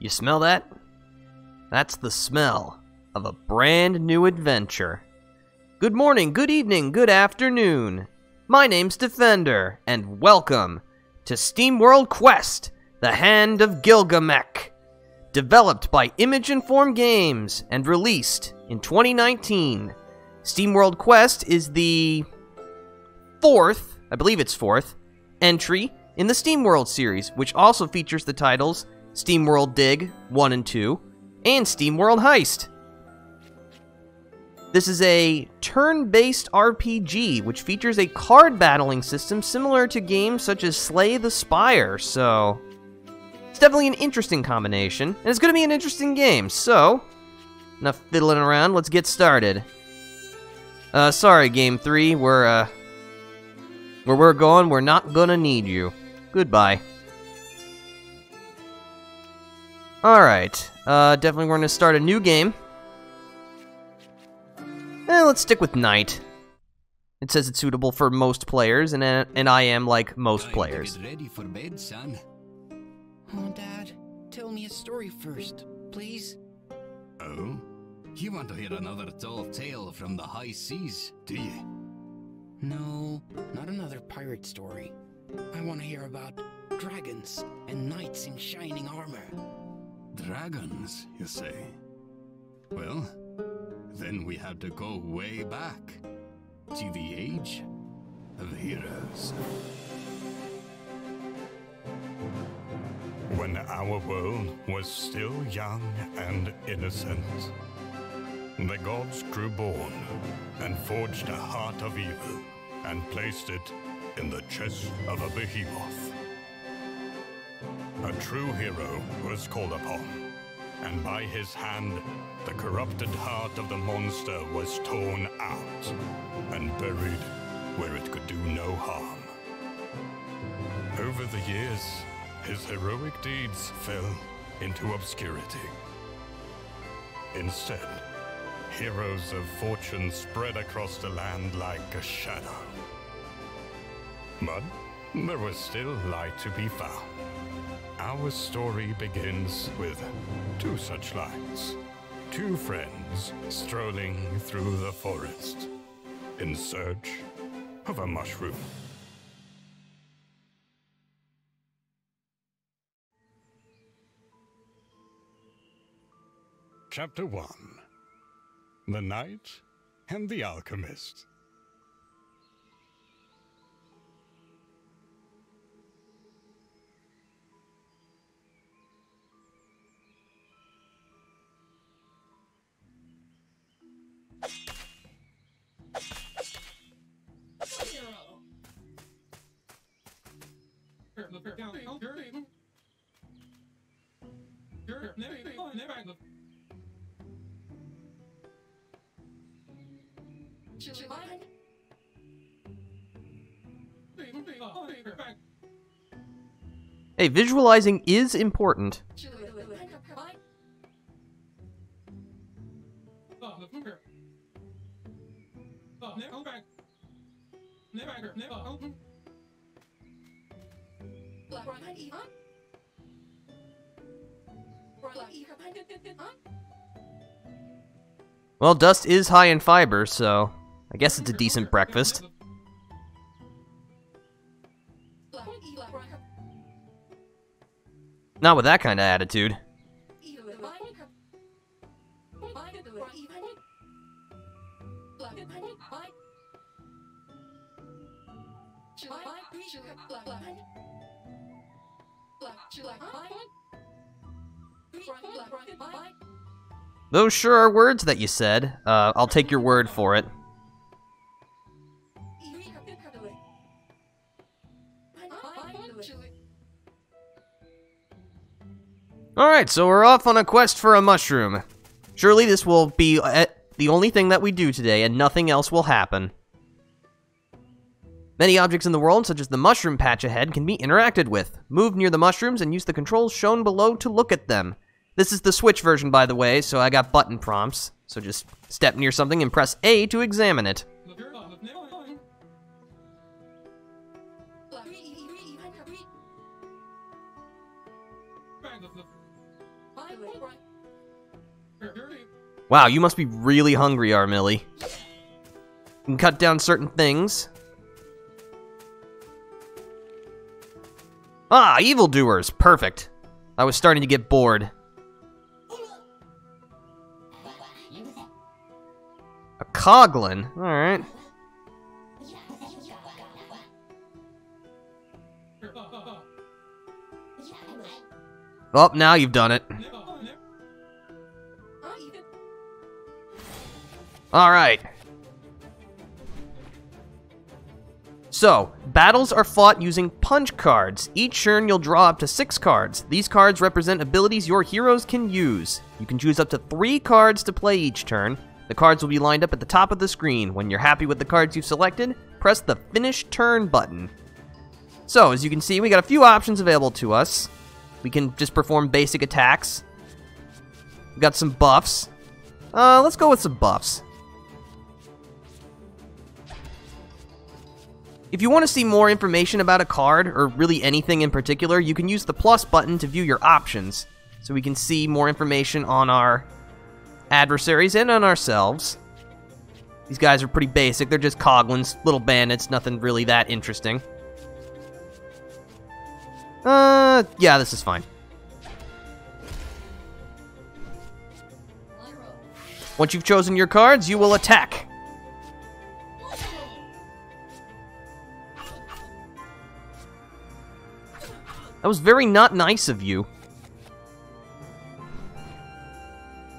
You smell that? That's the smell of a brand new adventure. Good morning, good evening, good afternoon. My name's Defender, and welcome to SteamWorld Quest The Hand of Gilgamech. Developed by Image & Form Games and released in 2019. SteamWorld Quest is the fourth, I believe it's fourth, entry in the SteamWorld series, which also features the titles SteamWorld Dig 1 and 2 and SteamWorld Heist. This is a turn based RPG which features a card battling system similar to games such as Slay the Spire, so it's definitely an interesting combination, and it's to be an interesting game, so enough fiddling around, let's get started. Uh, sorry, Game 3, we're, uh, where we're going, we're not gonna need you. Goodbye. Alright, uh, definitely we're gonna start a new game. Eh, let's stick with Knight. It says it's suitable for most players, and, uh, and I am like most players. ready for bed, son. Oh, Dad, tell me a story first, please. Oh? You want to hear another tall tale from the high seas, do you? No, not another pirate story. I want to hear about dragons and knights in shining armor. Dragons, you say? Well, then we have to go way back to the age of heroes. When our world was still young and innocent, the gods grew born and forged a heart of evil and placed it in the chest of a behemoth. A true hero was called upon, and by his hand, the corrupted heart of the monster was torn out and buried where it could do no harm. Over the years, his heroic deeds fell into obscurity. Instead, heroes of fortune spread across the land like a shadow. But there was still light to be found. Our story begins with two such lights. Two friends strolling through the forest in search of a mushroom. Chapter 1 The Knight and the Alchemist. Hey, visualizing is important. Well, dust is high in fiber, so I guess it's a decent breakfast. Not with that kind of attitude. Those sure are words that you said. Uh, I'll take your word for it. Alright, so we're off on a quest for a mushroom. Surely this will be uh, the only thing that we do today, and nothing else will happen. Many objects in the world, such as the mushroom patch ahead, can be interacted with. Move near the mushrooms and use the controls shown below to look at them. This is the Switch version, by the way, so I got button prompts. So just step near something and press A to examine it. Wow, you must be really hungry, Armilly. You can cut down certain things. Ah, evildoers. Perfect. I was starting to get bored. Coglin. Alright. Oh, now you've done it. Alright. So, battles are fought using punch cards. Each turn you'll draw up to six cards. These cards represent abilities your heroes can use. You can choose up to three cards to play each turn. The cards will be lined up at the top of the screen. When you're happy with the cards you've selected, press the Finish Turn button. So, as you can see, we got a few options available to us. We can just perform basic attacks. We got some buffs. Uh, let's go with some buffs. If you want to see more information about a card, or really anything in particular, you can use the plus button to view your options, so we can see more information on our adversaries and on ourselves. These guys are pretty basic, they're just coglins, little bandits, nothing really that interesting. Uh, yeah, this is fine. Once you've chosen your cards, you will attack. That was very not nice of you.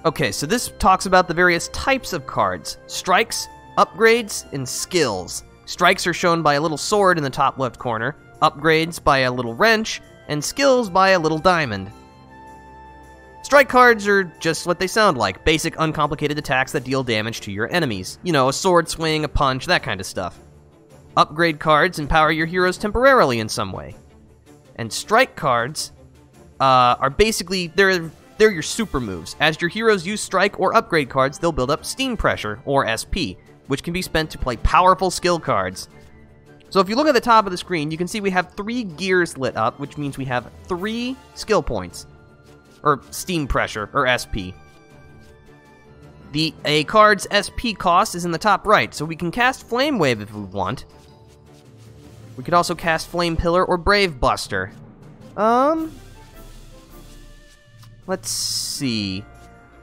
Okay, so this talks about the various types of cards. Strikes, upgrades, and skills. Strikes are shown by a little sword in the top left corner, upgrades by a little wrench, and skills by a little diamond. Strike cards are just what they sound like basic, uncomplicated attacks that deal damage to your enemies. You know, a sword swing, a punch, that kind of stuff. Upgrade cards empower your heroes temporarily in some way and strike cards uh, are basically they're they're your super moves. As your heroes use strike or upgrade cards, they'll build up steam pressure or SP, which can be spent to play powerful skill cards. So if you look at the top of the screen, you can see we have three gears lit up, which means we have three skill points or steam pressure or SP. The a card's SP cost is in the top right, so we can cast Flame Wave if we want, we could also cast Flame Pillar or Brave Buster. Um. Let's see.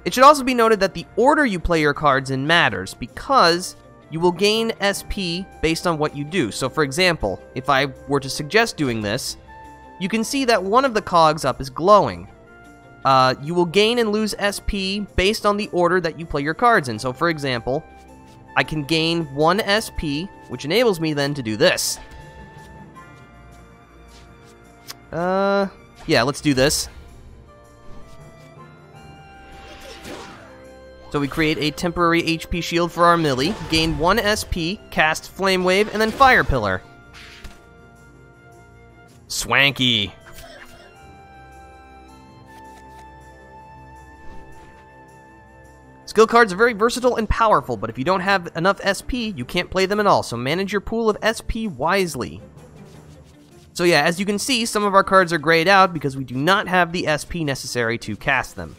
It should also be noted that the order you play your cards in matters because you will gain SP based on what you do. So, for example, if I were to suggest doing this, you can see that one of the cogs up is glowing. Uh, you will gain and lose SP based on the order that you play your cards in. So, for example, I can gain 1 SP, which enables me then to do this. Uh, yeah, let's do this. So we create a temporary HP shield for Armilly, gain 1 SP, cast Flame Wave, and then Fire Pillar. Swanky. Skill cards are very versatile and powerful, but if you don't have enough SP, you can't play them at all, so manage your pool of SP wisely. So yeah, as you can see, some of our cards are grayed out because we do not have the SP necessary to cast them.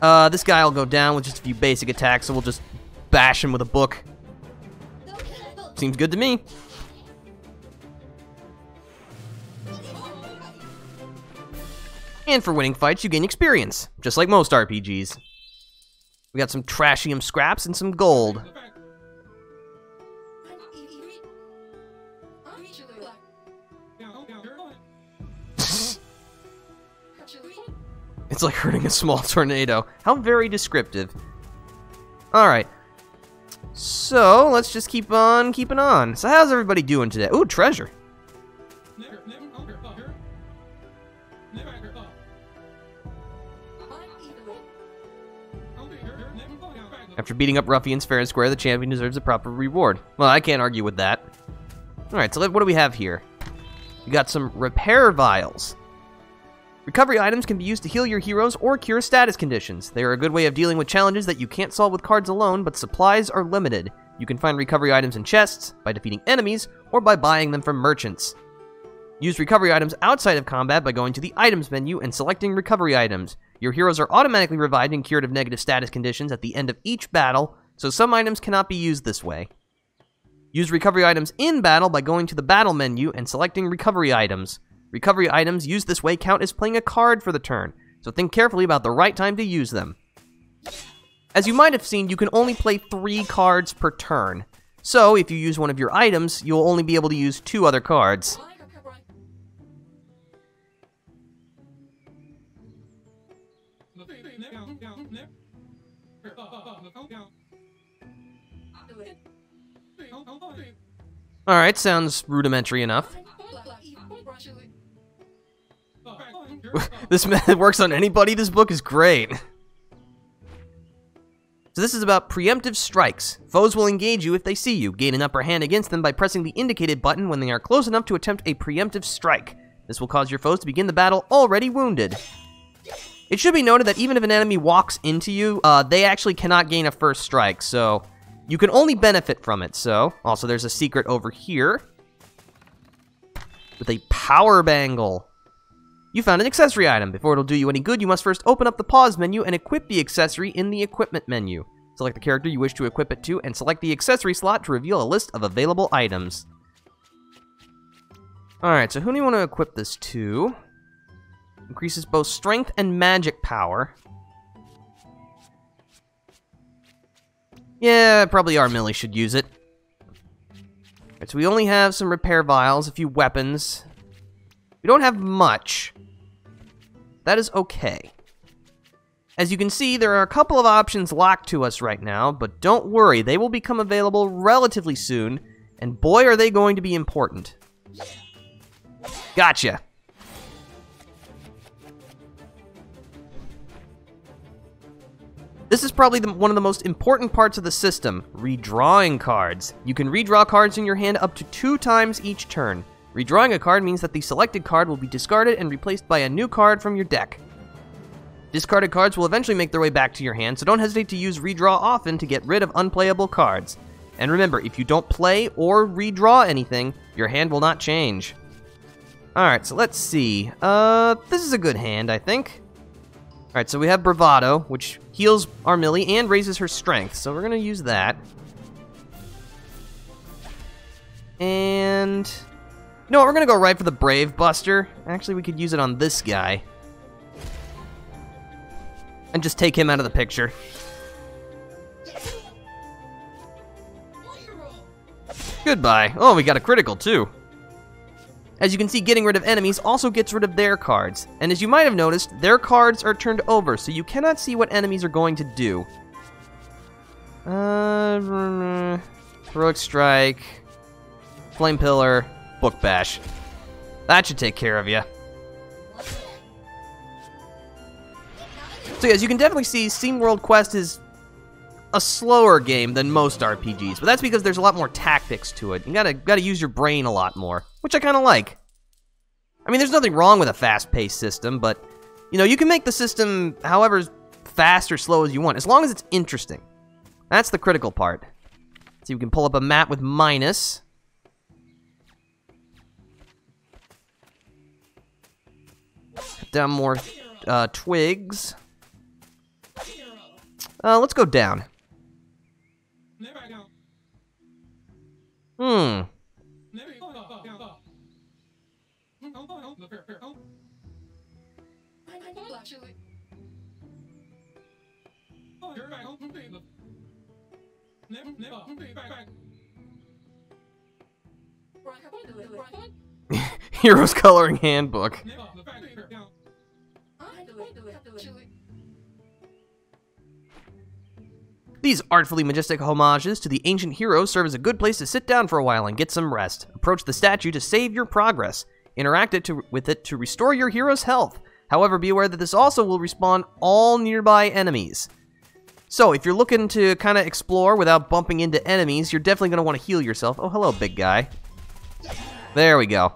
Uh, this guy will go down with just a few basic attacks, so we'll just bash him with a book. Seems good to me. And for winning fights, you gain experience, just like most RPGs. We got some trashium scraps and some gold. It's like hurting a small tornado. How very descriptive. Alright. So, let's just keep on keeping on. So how's everybody doing today? Ooh, treasure. After beating up ruffians fair and square, the champion deserves a proper reward. Well, I can't argue with that. Alright, so what do we have here? We got some repair vials. Recovery items can be used to heal your heroes or cure status conditions. They are a good way of dealing with challenges that you can't solve with cards alone, but supplies are limited. You can find recovery items in chests, by defeating enemies, or by buying them from merchants. Use recovery items outside of combat by going to the items menu and selecting recovery items. Your heroes are automatically revived and cured of negative status conditions at the end of each battle, so some items cannot be used this way. Use recovery items in battle by going to the battle menu and selecting recovery items. Recovery items used this way count as playing a card for the turn, so think carefully about the right time to use them. As you might have seen, you can only play three cards per turn. So, if you use one of your items, you'll only be able to use two other cards. Alright, sounds rudimentary enough. this method works on anybody, this book is great. So this is about preemptive strikes. Foes will engage you if they see you. Gain an upper hand against them by pressing the indicated button when they are close enough to attempt a preemptive strike. This will cause your foes to begin the battle already wounded. It should be noted that even if an enemy walks into you, uh, they actually cannot gain a first strike, so you can only benefit from it. So, also there's a secret over here with a power bangle. You found an accessory item. Before it'll do you any good, you must first open up the pause menu and equip the accessory in the equipment menu. Select the character you wish to equip it to and select the accessory slot to reveal a list of available items. Alright, so who do you want to equip this to? Increases both strength and magic power. Yeah, probably Armilly should use it. Right, so we only have some repair vials, a few weapons. We don't have much. That is okay. As you can see, there are a couple of options locked to us right now, but don't worry, they will become available relatively soon, and boy are they going to be important. Gotcha. This is probably the, one of the most important parts of the system, redrawing cards. You can redraw cards in your hand up to two times each turn. Redrawing a card means that the selected card will be discarded and replaced by a new card from your deck. Discarded cards will eventually make their way back to your hand, so don't hesitate to use redraw often to get rid of unplayable cards. And remember, if you don't play or redraw anything, your hand will not change. Alright, so let's see. Uh, this is a good hand, I think. Alright, so we have Bravado, which heals Armilly and raises her strength, so we're to use that. And... You know what, we're to go right for the Brave Buster. Actually, we could use it on this guy. And just take him out of the picture. Goodbye. Oh, we got a critical, too. As you can see, getting rid of enemies also gets rid of their cards, and as you might have noticed, their cards are turned over, so you cannot see what enemies are going to do. Uh, Heroic Strike, Flame Pillar, Book Bash. That should take care of you. So yes, you can definitely see SteamWorld Quest is a slower game than most RPGs, but that's because there's a lot more tactics to it. You gotta gotta use your brain a lot more, which I kind of like. I mean, there's nothing wrong with a fast-paced system, but you know, you can make the system however fast or slow as you want, as long as it's interesting. That's the critical part. So you can pull up a map with minus. Down more uh, twigs. Uh, let's go down. Hmm. Heroes Coloring Handbook. These artfully majestic homages to the ancient heroes serve as a good place to sit down for a while and get some rest. Approach the statue to save your progress. Interact it to, with it to restore your hero's health. However, be aware that this also will respawn all nearby enemies. So, if you're looking to kind of explore without bumping into enemies, you're definitely going to want to heal yourself. Oh, hello, big guy. There we go.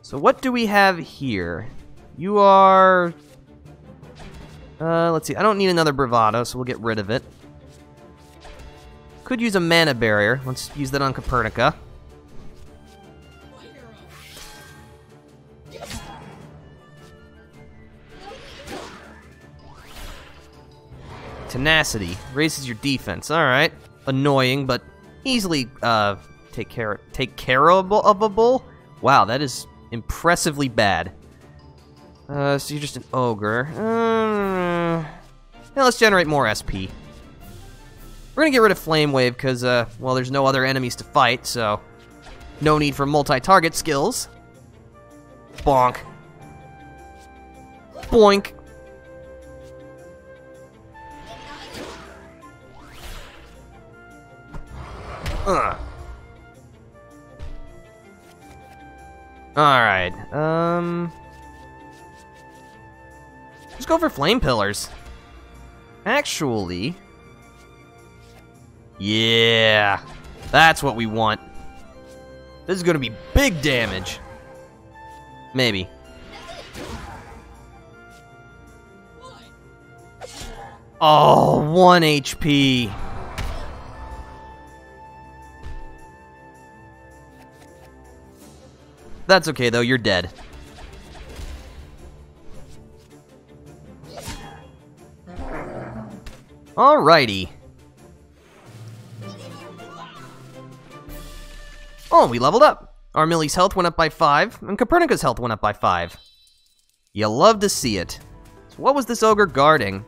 So what do we have here? You are uh, let's see. I don't need another Bravado, so we'll get rid of it. Could use a Mana Barrier. Let's use that on Copernica. Tenacity. Raises your defense. Alright. Annoying, but easily uh, take care take care of a bull. Wow, that is impressively bad. Uh, so you're just an ogre. Uh, yeah, let's generate more SP. We're gonna get rid of Flame Wave because, uh, well, there's no other enemies to fight, so no need for multi-target skills. Bonk. Boink. Ugh. Alright, um... Let's go for flame pillars. Actually... Yeah! That's what we want. This is gonna be big damage. Maybe. Oh, one HP. That's okay, though. You're dead. Alrighty. Oh, we leveled up. Armilly's health went up by 5, and Copernica's health went up by 5. You love to see it. So what was this ogre guarding?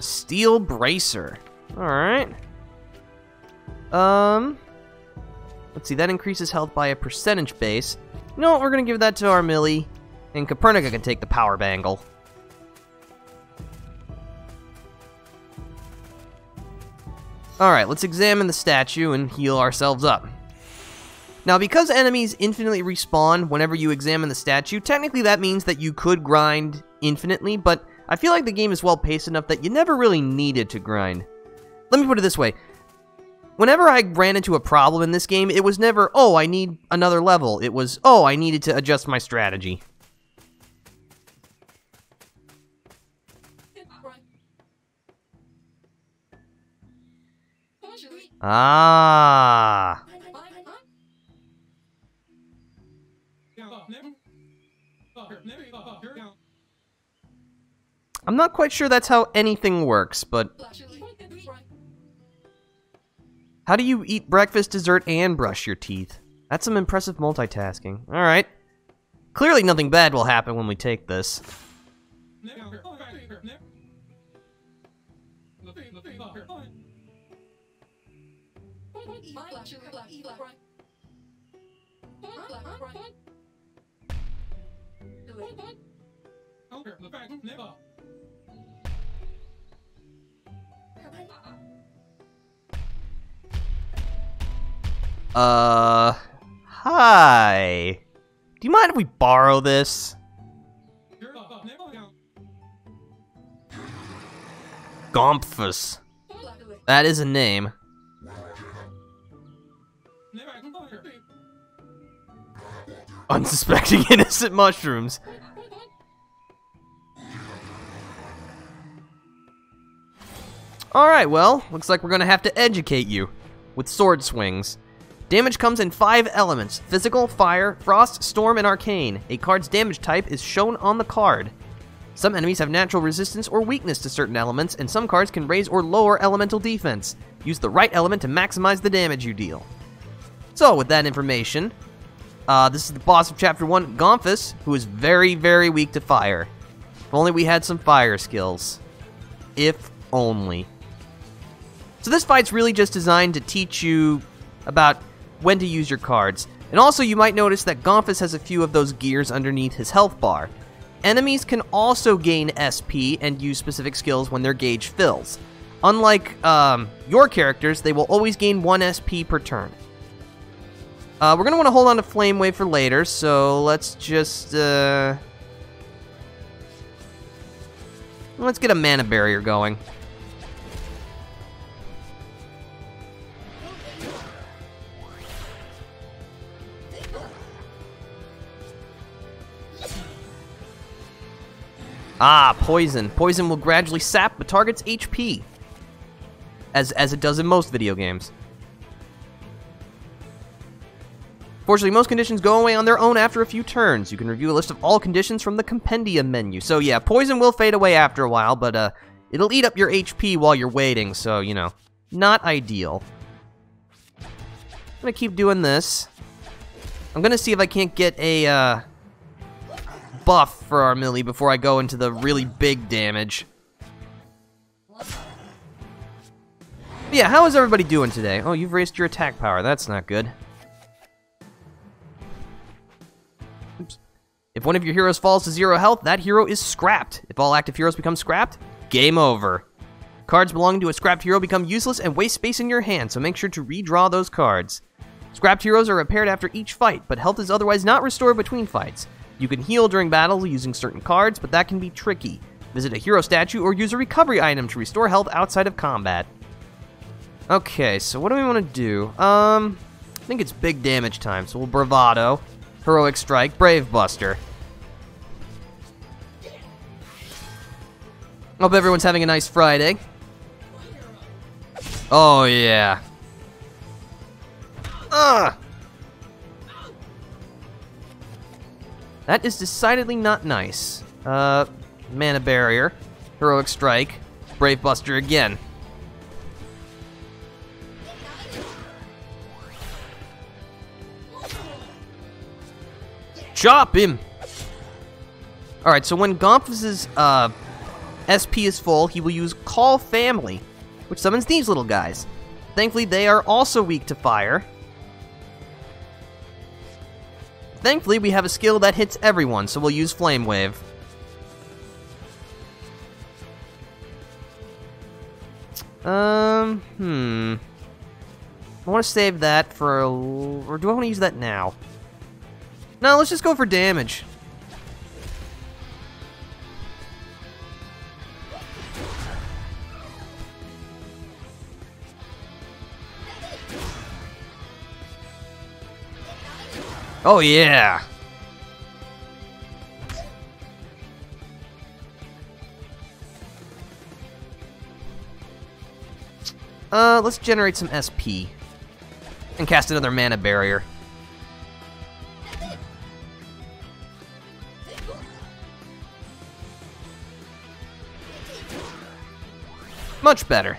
Steel Bracer. Alright. Um... Let's see, that increases health by a percentage base. You know what, we're gonna give that to Armili, and Copernica can take the power bangle. Alright, let's examine the statue and heal ourselves up. Now, because enemies infinitely respawn whenever you examine the statue, technically that means that you could grind infinitely, but I feel like the game is well paced enough that you never really needed to grind. Let me put it this way. Whenever I ran into a problem in this game, it was never, oh, I need another level. It was, oh, I needed to adjust my strategy. Ah. I'm not quite sure that's how anything works, but... How do you eat breakfast, dessert, and brush your teeth? That's some impressive multitasking. Alright. Clearly nothing bad will happen when we take this. Uh, hi. Do you mind if we borrow this? Gomphus. That is a name. Unsuspecting innocent mushrooms. Alright, well, looks like we're gonna have to educate you with sword swings. Damage comes in five elements physical, fire, frost, storm, and arcane. A card's damage type is shown on the card. Some enemies have natural resistance or weakness to certain elements, and some cards can raise or lower elemental defense. Use the right element to maximize the damage you deal. So, with that information, uh, this is the boss of Chapter 1, Gomphus, who is very, very weak to fire. If only we had some fire skills. If only. So this fight's really just designed to teach you about when to use your cards. And also, you might notice that Gomphus has a few of those gears underneath his health bar. Enemies can also gain SP and use specific skills when their gauge fills. Unlike um, your characters, they will always gain 1 SP per turn. Uh, we're going to want to hold on to Flame Wave for later, so let's just... Uh... Let's get a Mana Barrier going. Ah, poison. Poison will gradually sap the target's HP. As, as it does in most video games. Fortunately, most conditions go away on their own after a few turns. You can review a list of all conditions from the compendium menu. So yeah, poison will fade away after a while, but uh, It'll eat up your HP while you're waiting, so, you know, not ideal. I'm gonna keep doing this. I'm gonna see if I can't get a, uh, buff for Armilly before I go into the really big damage. yeah, how is everybody doing today? Oh, you've raised your attack power. That's not good. If one of your heroes falls to zero health, that hero is scrapped. If all active heroes become scrapped, game over. Cards belonging to a scrapped hero become useless and waste space in your hand, so make sure to redraw those cards. Scrapped heroes are repaired after each fight, but health is otherwise not restored between fights. You can heal during battles using certain cards, but that can be tricky. Visit a hero statue or use a recovery item to restore health outside of combat. Okay, so what do we want to do? Um, I think it's big damage time, so we'll Bravado, Heroic Strike, Brave Buster. Hope everyone's having a nice Friday. Oh, yeah. Ugh! That is decidedly not nice. Uh, Mana Barrier, Heroic Strike, Brave Buster again. Chop him! Alright, so when Gomphus' uh, SP is full, he will use Call Family, which summons these little guys. Thankfully, they are also weak to fire. Thankfully, we have a skill that hits everyone, so we'll use Flame Wave. Um, hmm. I want to save that for, a, or do I want to use that now? No, let's just go for damage. Oh yeah! Uh, let's generate some SP. And cast another mana barrier. Much better.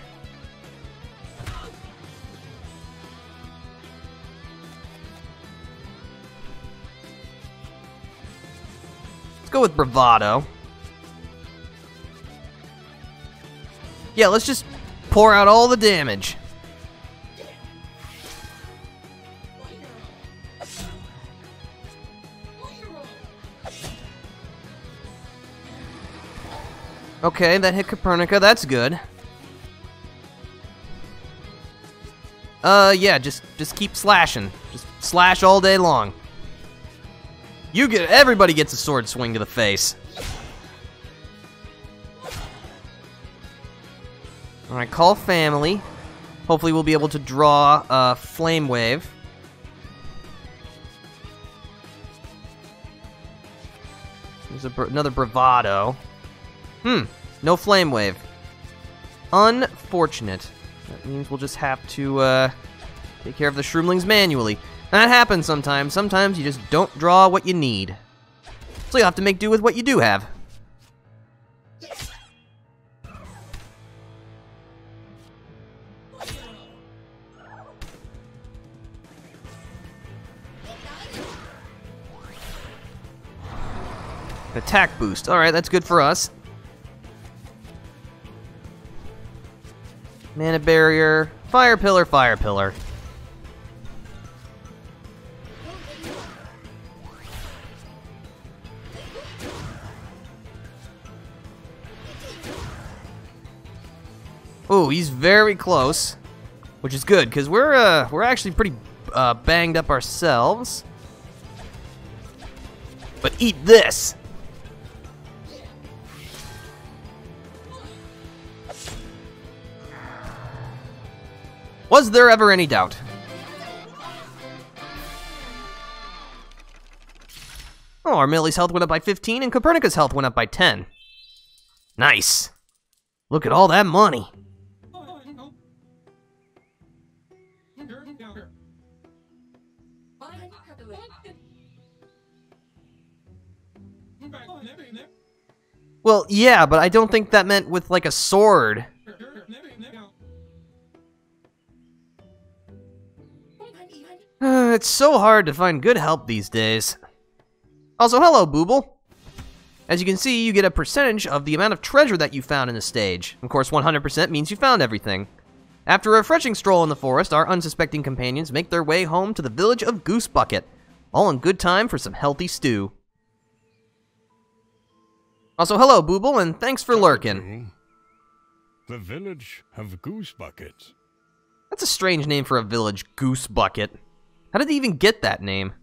Let's go with Bravado. Yeah, let's just pour out all the damage. Okay, that hit Copernica, that's good. Uh, yeah, just just keep slashing. Just slash all day long. You get everybody gets a sword swing to the face. Alright, call family. Hopefully we'll be able to draw a flame wave. There's bra another bravado. Hmm, no flame wave. Unfortunate. That means we'll just have to uh, take care of the shroomlings manually. That happens sometimes. Sometimes you just don't draw what you need. So you'll have to make do with what you do have. Attack boost. Alright, that's good for us. Mana barrier. Fire pillar, fire pillar. Oh, he's very close, which is good because we're uh, we're actually pretty uh, banged up ourselves. But eat this. Was there ever any doubt? Oh, Millie's health went up by 15 and Copernica's health went up by 10. Nice. Look at all that money. Well, yeah, but I don't think that meant with like a sword. It's so hard to find good help these days. Also, hello, Booble. As you can see, you get a percentage of the amount of treasure that you found in the stage. Of course, 100% means you found everything. After a refreshing stroll in the forest, our unsuspecting companions make their way home to the village of Goose Bucket, all in good time for some healthy stew. Also, hello, Booble, and thanks for lurking. The village of Goose Bucket. That's a strange name for a village, Goose Bucket. How did they even get that name?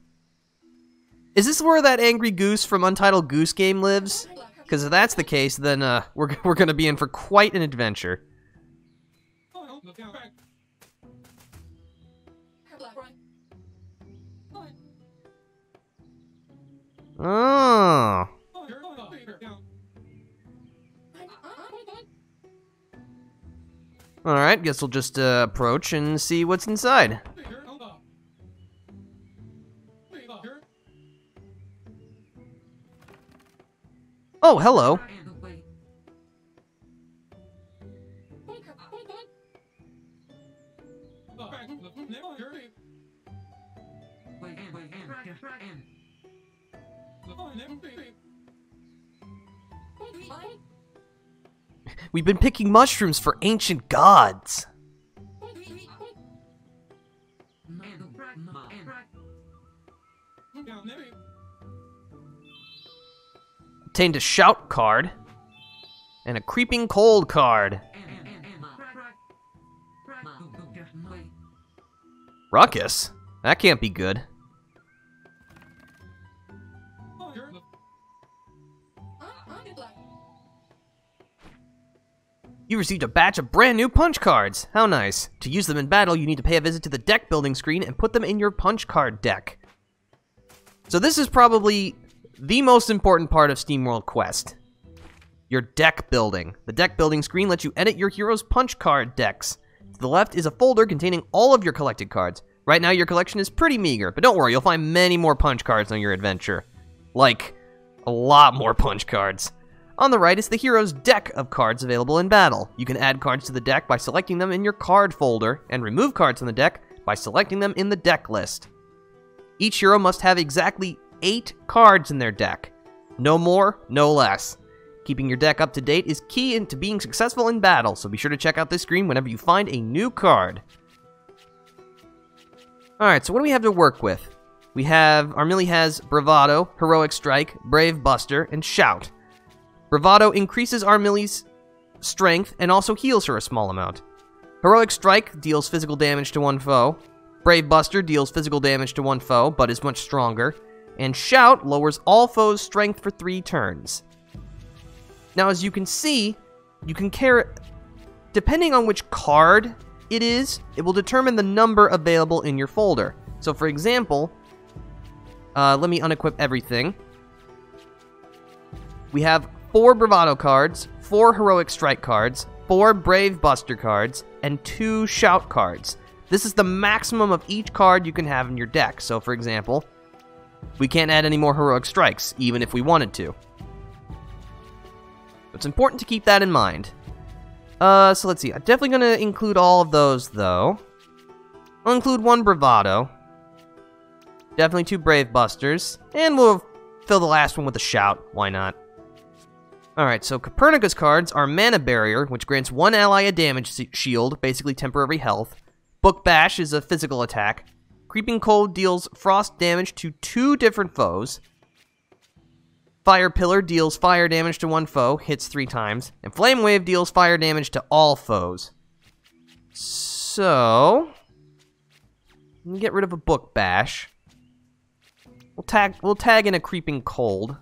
Is this where that angry goose from Untitled Goose Game lives? Because if that's the case, then uh, we're, we're going to be in for quite an adventure. Oh. Alright, guess we'll just uh, approach and see what's inside. Oh, hello. We've been picking mushrooms for ancient gods. Obtained a shout card and a creeping cold card. Ruckus? That can't be good. You received a batch of brand new punch cards. How nice. To use them in battle, you need to pay a visit to the deck building screen and put them in your punch card deck. So this is probably the most important part of SteamWorld Quest. Your deck building. The deck building screen lets you edit your hero's punch card decks. To the left is a folder containing all of your collected cards. Right now your collection is pretty meager, but don't worry, you'll find many more punch cards on your adventure. Like, a lot more punch cards. On the right is the hero's deck of cards available in battle. You can add cards to the deck by selecting them in your card folder, and remove cards from the deck by selecting them in the deck list. Each hero must have exactly 8 cards in their deck. No more, no less. Keeping your deck up to date is key into being successful in battle, so be sure to check out this screen whenever you find a new card. Alright, so what do we have to work with? We have, Armilly has Bravado, Heroic Strike, Brave Buster, and Shout. Bravado increases Armilly's strength and also heals her a small amount. Heroic Strike deals physical damage to one foe. Brave Buster deals physical damage to one foe, but is much stronger. And Shout lowers all foes' strength for three turns. Now, as you can see, you can care. Depending on which card it is, it will determine the number available in your folder. So, for example, uh, let me unequip everything. We have four Bravado cards, four Heroic Strike cards, four Brave Buster cards, and two Shout cards. This is the maximum of each card you can have in your deck. So, for example, we can't add any more Heroic Strikes, even if we wanted to. It's important to keep that in mind. Uh, so let's see. I'm definitely going to include all of those, though. I'll include one Bravado. Definitely two Brave Busters. And we'll fill the last one with a Shout. Why not? Alright, so Copernica's cards are Mana Barrier, which grants one ally a damage shield, basically temporary health. Book Bash is a physical attack. Creeping Cold deals frost damage to two different foes. Fire Pillar deals fire damage to one foe, hits three times. And Flame Wave deals fire damage to all foes. So... Let me get rid of a Book Bash. We'll tag, we'll tag in a Creeping Cold.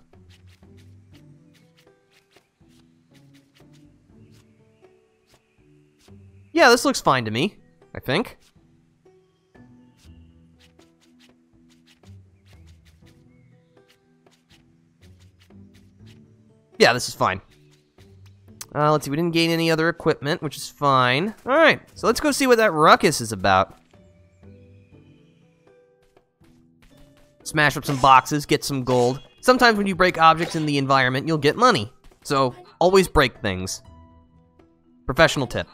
Yeah, this looks fine to me, I think. Yeah, this is fine. Uh, let's see, we didn't gain any other equipment, which is fine. Alright, so let's go see what that ruckus is about. Smash up some boxes, get some gold. Sometimes when you break objects in the environment, you'll get money. So always break things. Professional tip.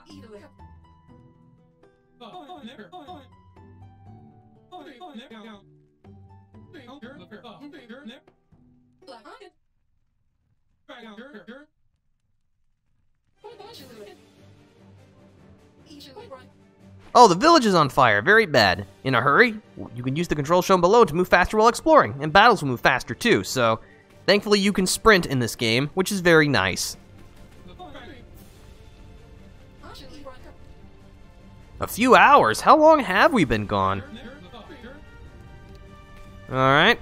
Oh, the village is on fire. Very bad. In a hurry? You can use the controls shown below to move faster while exploring, and battles will move faster too, so thankfully you can sprint in this game, which is very nice. A few hours? How long have we been gone? Alright.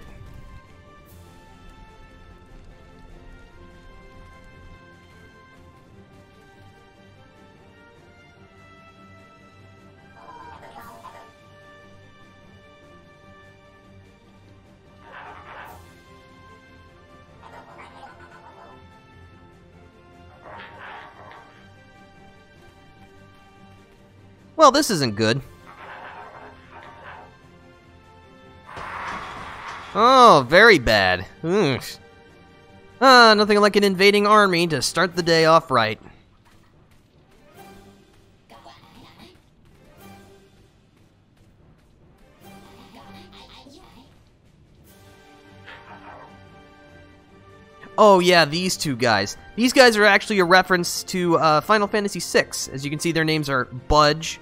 Well, this isn't good. Oh, very bad. Ugh. Ah, nothing like an invading army to start the day off right. Oh yeah, these two guys. These guys are actually a reference to uh, Final Fantasy VI. As you can see, their names are Budge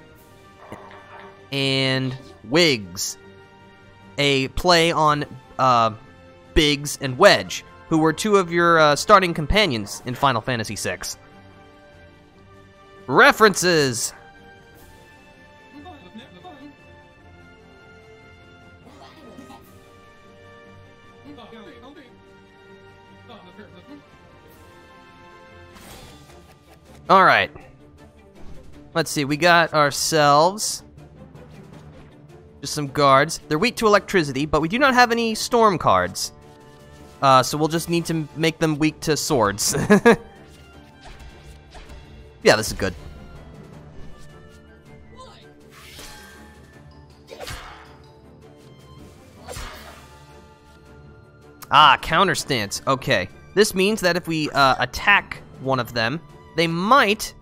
and Wiggs, a play on uh, Biggs and Wedge, who were two of your uh, starting companions in Final Fantasy VI. References! Alright. Let's see, we got ourselves just some guards. They're weak to electricity, but we do not have any storm cards. Uh, so we'll just need to make them weak to swords. yeah, this is good. Ah, counter stance. Okay. This means that if we uh, attack one of them, they might,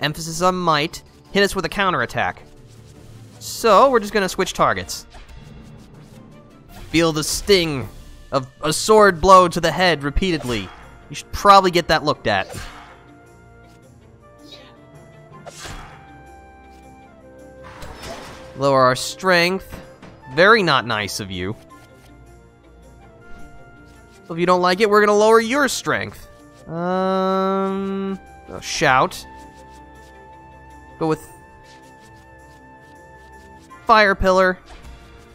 emphasis on might, hit us with a counter attack. So, we're just gonna switch targets. Feel the sting of a sword blow to the head repeatedly. You should probably get that looked at. Lower our strength. Very not nice of you. If you don't like it, we're gonna lower your strength. Um, oh, shout. Go with fire pillar.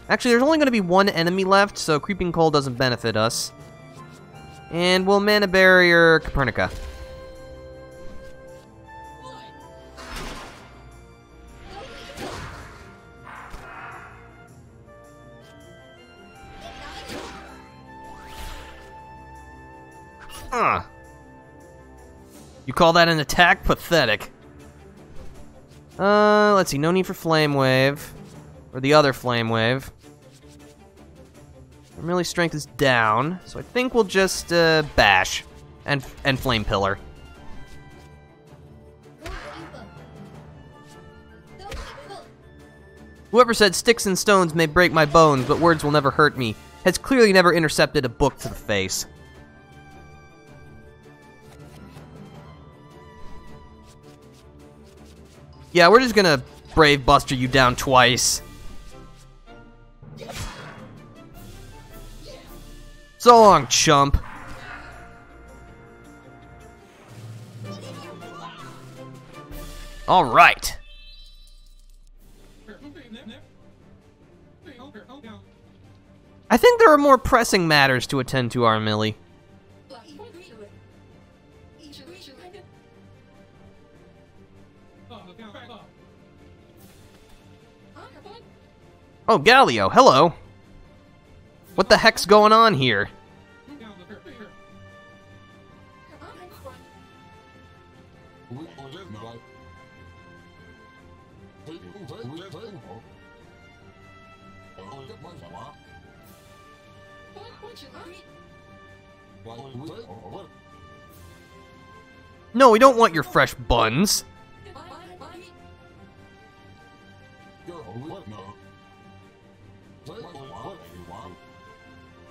Actually, there's only going to be one enemy left, so Creeping Cold doesn't benefit us. And we'll Mana Barrier Copernica. Uh. You call that an attack? Pathetic. Uh, let's see. No need for Flame Wave. Or the other Flame Wave. Melee strength is down, so I think we'll just, uh, bash. And, and Flame Pillar. Whoever said sticks and stones may break my bones, but words will never hurt me, has clearly never intercepted a book to the face. Yeah, we're just gonna Brave Buster you down twice. So long, chump. All right. I think there are more pressing matters to attend to, our Oh, Galleo, hello. What the heck's going on here? No, we don't want your fresh buns.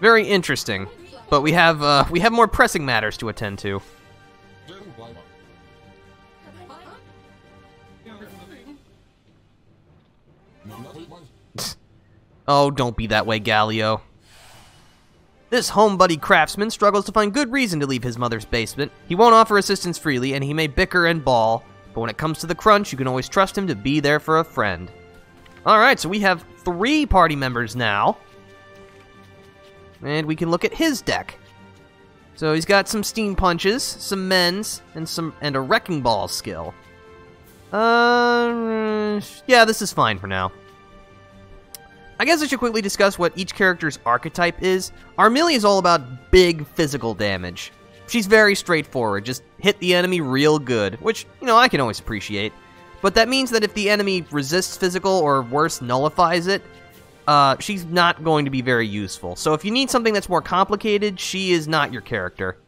Very interesting. But we have uh, we have more pressing matters to attend to. oh, don't be that way, Galleo. This homebuddy craftsman struggles to find good reason to leave his mother's basement. He won't offer assistance freely, and he may bicker and bawl, but when it comes to the crunch, you can always trust him to be there for a friend. Alright, so we have three party members now. And we can look at his deck. So he's got some steam punches, some mends, and some and a wrecking ball skill. Uh, yeah, this is fine for now. I guess I should quickly discuss what each character's archetype is. Armilly is all about big physical damage. She's very straightforward, just hit the enemy real good, which, you know, I can always appreciate. But that means that if the enemy resists physical or worse, nullifies it, uh, she's not going to be very useful. So if you need something that's more complicated, she is not your character.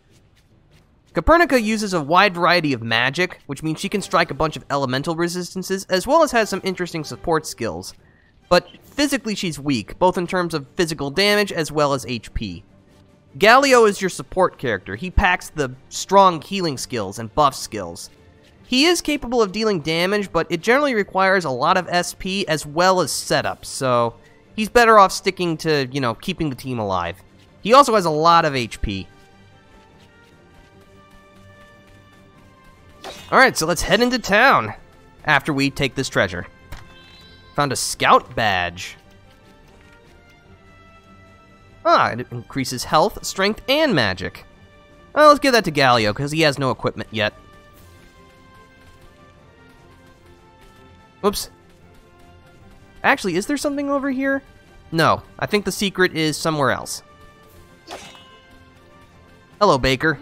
Copernica uses a wide variety of magic, which means she can strike a bunch of elemental resistances, as well as has some interesting support skills. But physically she's weak, both in terms of physical damage as well as HP. Galleo is your support character. He packs the strong healing skills and buff skills. He is capable of dealing damage, but it generally requires a lot of SP as well as setup, so he's better off sticking to, you know, keeping the team alive. He also has a lot of HP. Alright, so let's head into town after we take this treasure. Found a scout badge. Ah, it increases health, strength, and magic. Well, let's give that to Galleo, because he has no equipment yet. Whoops. Actually, is there something over here? No, I think the secret is somewhere else. Hello, Baker.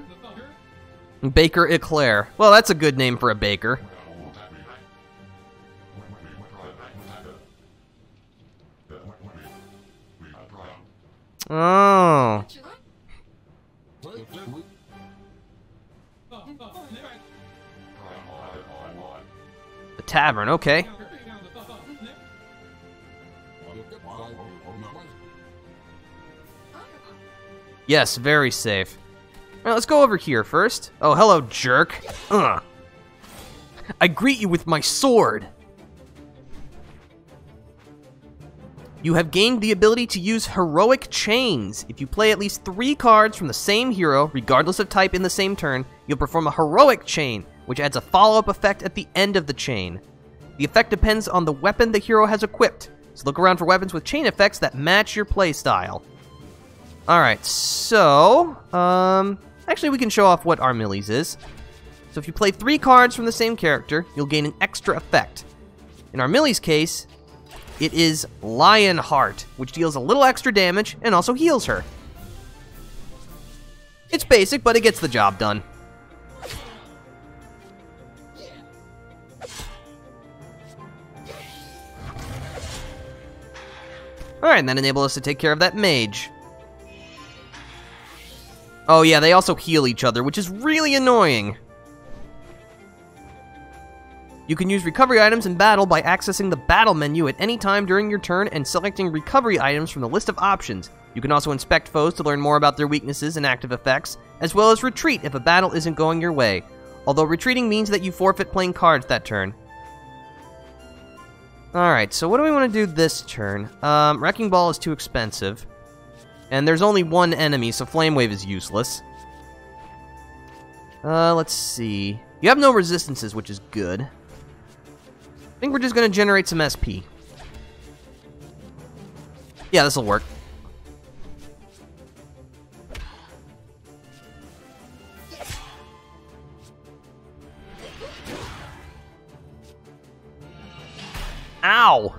Baker Eclair. Well, that's a good name for a baker. Oh. The tavern, okay. Yes, very safe. Let's go over here first. Oh, hello, jerk. Ugh. I greet you with my sword. You have gained the ability to use Heroic Chains. If you play at least three cards from the same hero, regardless of type in the same turn, you'll perform a Heroic Chain, which adds a follow-up effect at the end of the chain. The effect depends on the weapon the hero has equipped, so look around for weapons with chain effects that match your playstyle. Alright, so, um, actually we can show off what Armilly's is. So if you play three cards from the same character, you'll gain an extra effect. In Armilly's case, it is Lion Heart, which deals a little extra damage and also heals her. It's basic, but it gets the job done. Alright, and that enables us to take care of that mage. Oh yeah, they also heal each other, which is really annoying. You can use recovery items in battle by accessing the battle menu at any time during your turn and selecting recovery items from the list of options. You can also inspect foes to learn more about their weaknesses and active effects, as well as retreat if a battle isn't going your way, although retreating means that you forfeit playing cards that turn. Alright, so what do we want to do this turn? Um, Wrecking Ball is too expensive. And there's only one enemy, so Flame Wave is useless. Uh, let's see. You have no resistances, which is good. I think we're just going to generate some SP. Yeah, this will work. Ow!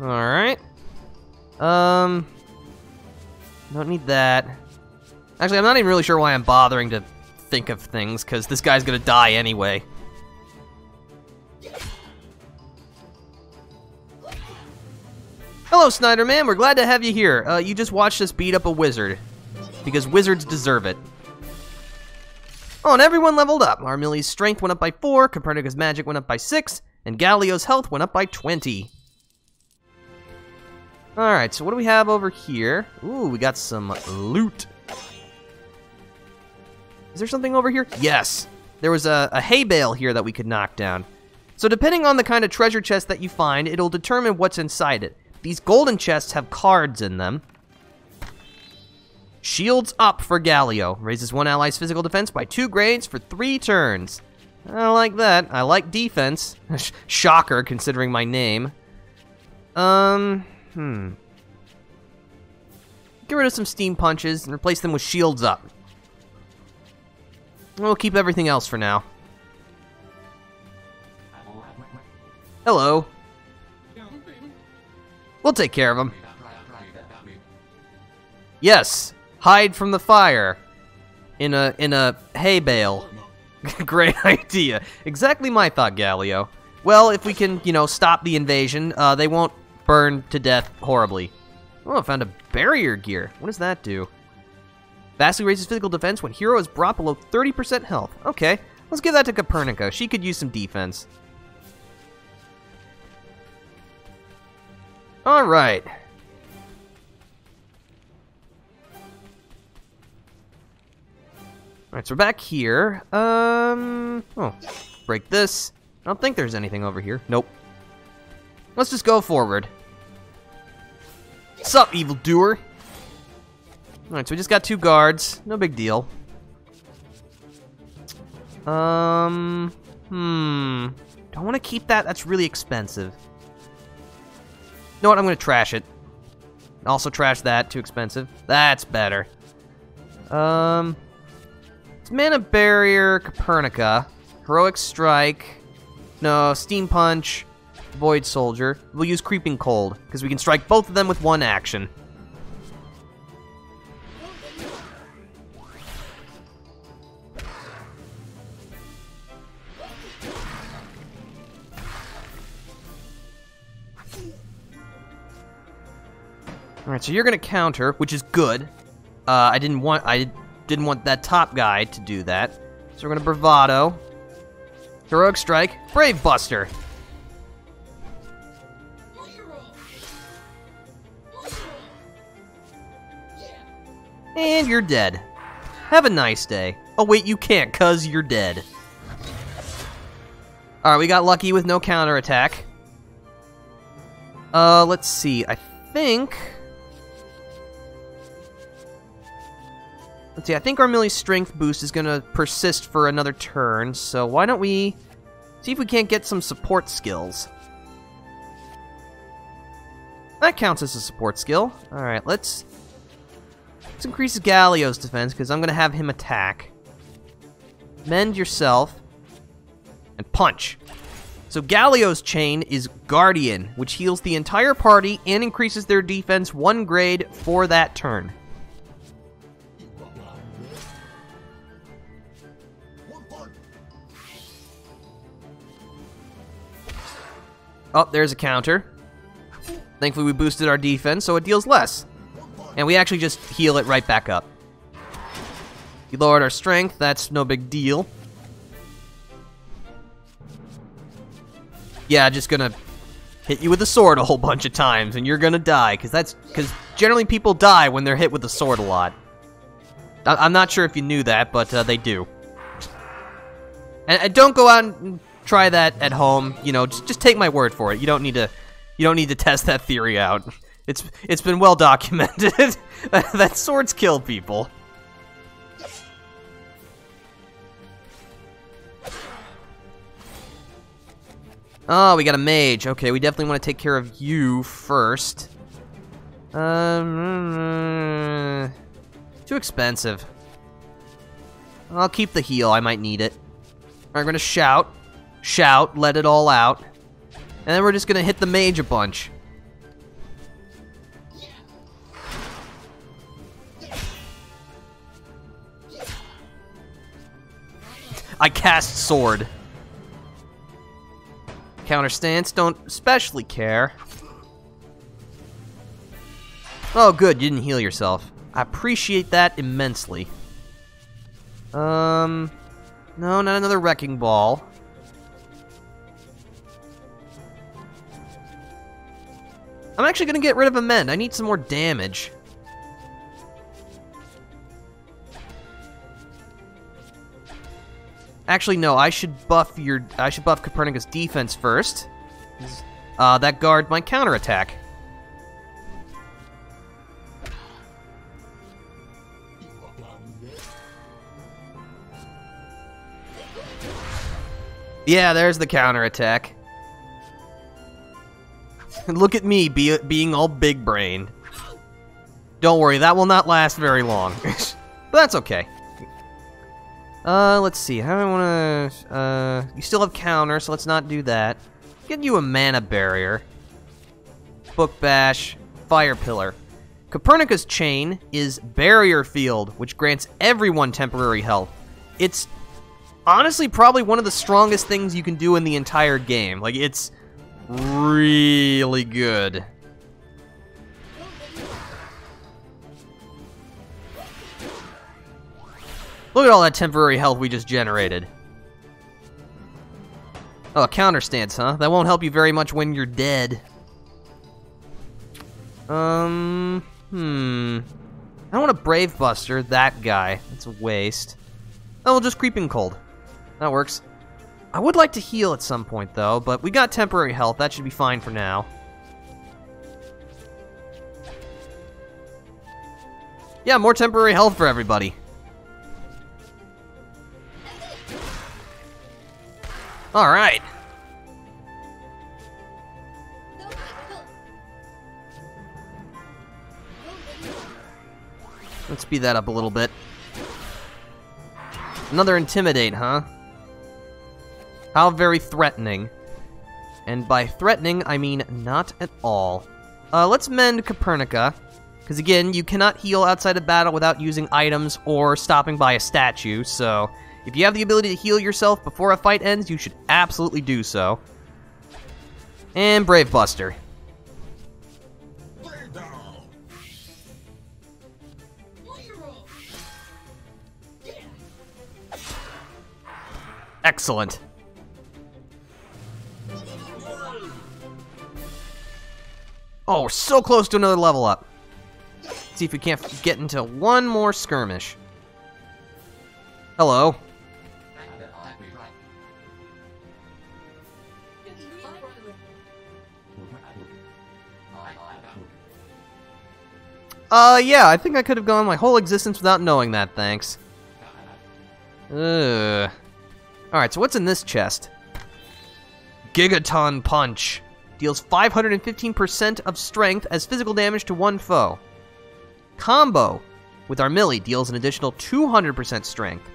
Alright. Um... Don't need that. Actually, I'm not even really sure why I'm bothering to think of things, because this guy's gonna die anyway. Hello, Snyder Man. We're glad to have you here. Uh, you just watched us beat up a wizard. Because wizards deserve it. Oh, and everyone leveled up. Armilly's strength went up by 4, Copernica's magic went up by 6, and Galleo's health went up by 20. Alright, so what do we have over here? Ooh, we got some loot. Is there something over here? Yes. There was a, a hay bale here that we could knock down. So depending on the kind of treasure chest that you find, it'll determine what's inside it. These golden chests have cards in them. Shields up for Galleo. Raises one ally's physical defense by two grades for three turns. I like that. I like defense. Shocker, considering my name. Um, hmm. Get rid of some steam punches and replace them with shields up. We'll keep everything else for now. Hello. We'll take care of him. Yes, hide from the fire. In a in a hay bale. Great idea. Exactly my thought, Galleo. Well, if we can, you know, stop the invasion, uh, they won't burn to death horribly. Oh, found a barrier gear. What does that do? Vastly raises physical defense when hero is brought below 30% health. Okay, let's give that to Copernica. She could use some defense. Alright. Alright, so we're back here. Um, oh, break this. I don't think there's anything over here. Nope. Let's just go forward. Sup, evildoer? Alright, so we just got two guards. No big deal. Um, hmm. Don't want to keep that. That's really expensive. You know what? I'm going to trash it. Also trash that. Too expensive. That's better. Um, it's Mana Barrier, Copernica, Heroic Strike, no, Steam Punch, Void Soldier. We'll use Creeping Cold, because we can strike both of them with one action. Alright, so you're gonna counter, which is good. Uh, I didn't want I didn't want that top guy to do that. So we're gonna bravado. Heroic strike, brave buster. And you're dead. Have a nice day. Oh wait, you can't, cuz you're dead. Alright, we got lucky with no counterattack. Uh, let's see. I think... Let's see, I think Armilly's strength boost is gonna persist for another turn, so why don't we see if we can't get some support skills. That counts as a support skill. Alright, let's... Let's increase Galleo's defense, because I'm gonna have him attack. Mend yourself. And punch. So Galleo's chain is Guardian, which heals the entire party and increases their defense one grade for that turn. Oh, there's a counter. Thankfully, we boosted our defense, so it deals less. And we actually just heal it right back up. We lowered our strength, that's no big deal. Yeah, just gonna hit you with a sword a whole bunch of times, and you're gonna die, because that's... Because generally people die when they're hit with a sword a lot. I, am not sure if you knew that, but uh, they do. And, and don't go out and try that at home. You know, just just take my word for it. You don't need to you don't need to test that theory out. It's it's been well documented that swords kill people. Oh, we got a mage. Okay, we definitely want to take care of you first. Um, too expensive. I'll keep the heal. I might need it. I'm gonna shout shout, let it all out. And then we're just gonna hit the mage a bunch. I cast sword. Counter stance, don't especially care. Oh good, you didn't heal yourself. I appreciate that immensely. Um, No, not another wrecking ball. I'm actually gonna get rid of Amend. I need some more damage. Actually, no. I should buff your. I should buff Copernica's defense first. Uh, that guard my counterattack. Yeah, there's the counterattack. Look at me be, being all big brain. Don't worry, that will not last very long. but that's okay. Uh, let's see. How do I want to... Uh, you still have counter, so let's not do that. Get you a mana barrier. Book bash. Fire pillar. Copernica's chain is barrier field, which grants everyone temporary health. It's honestly probably one of the strongest things you can do in the entire game. Like, it's really good. Look at all that temporary health we just generated. Oh, counter stance, huh? That won't help you very much when you're dead. Um, hmm. I don't want a Brave Buster, that guy. It's a waste. Oh, we'll just Creeping Cold. That works. I would like to heal at some point, though, but we got temporary health. That should be fine for now. Yeah, more temporary health for everybody. Alright. Let's speed that up a little bit. Another Intimidate, huh? How very threatening. And by threatening, I mean not at all. Uh, let's mend Copernica. Because again, you cannot heal outside of battle without using items or stopping by a statue, so if you have the ability to heal yourself before a fight ends, you should absolutely do so. And Brave Buster. Excellent. Oh, we're so close to another level up. Let's see if we can't get into one more skirmish. Hello. Uh, yeah, I think I could have gone my whole existence without knowing that, thanks. Ugh. Alright, so what's in this chest? Gigaton Punch. Deals 515% of strength as physical damage to one foe. Combo with our deals an additional 200% strength.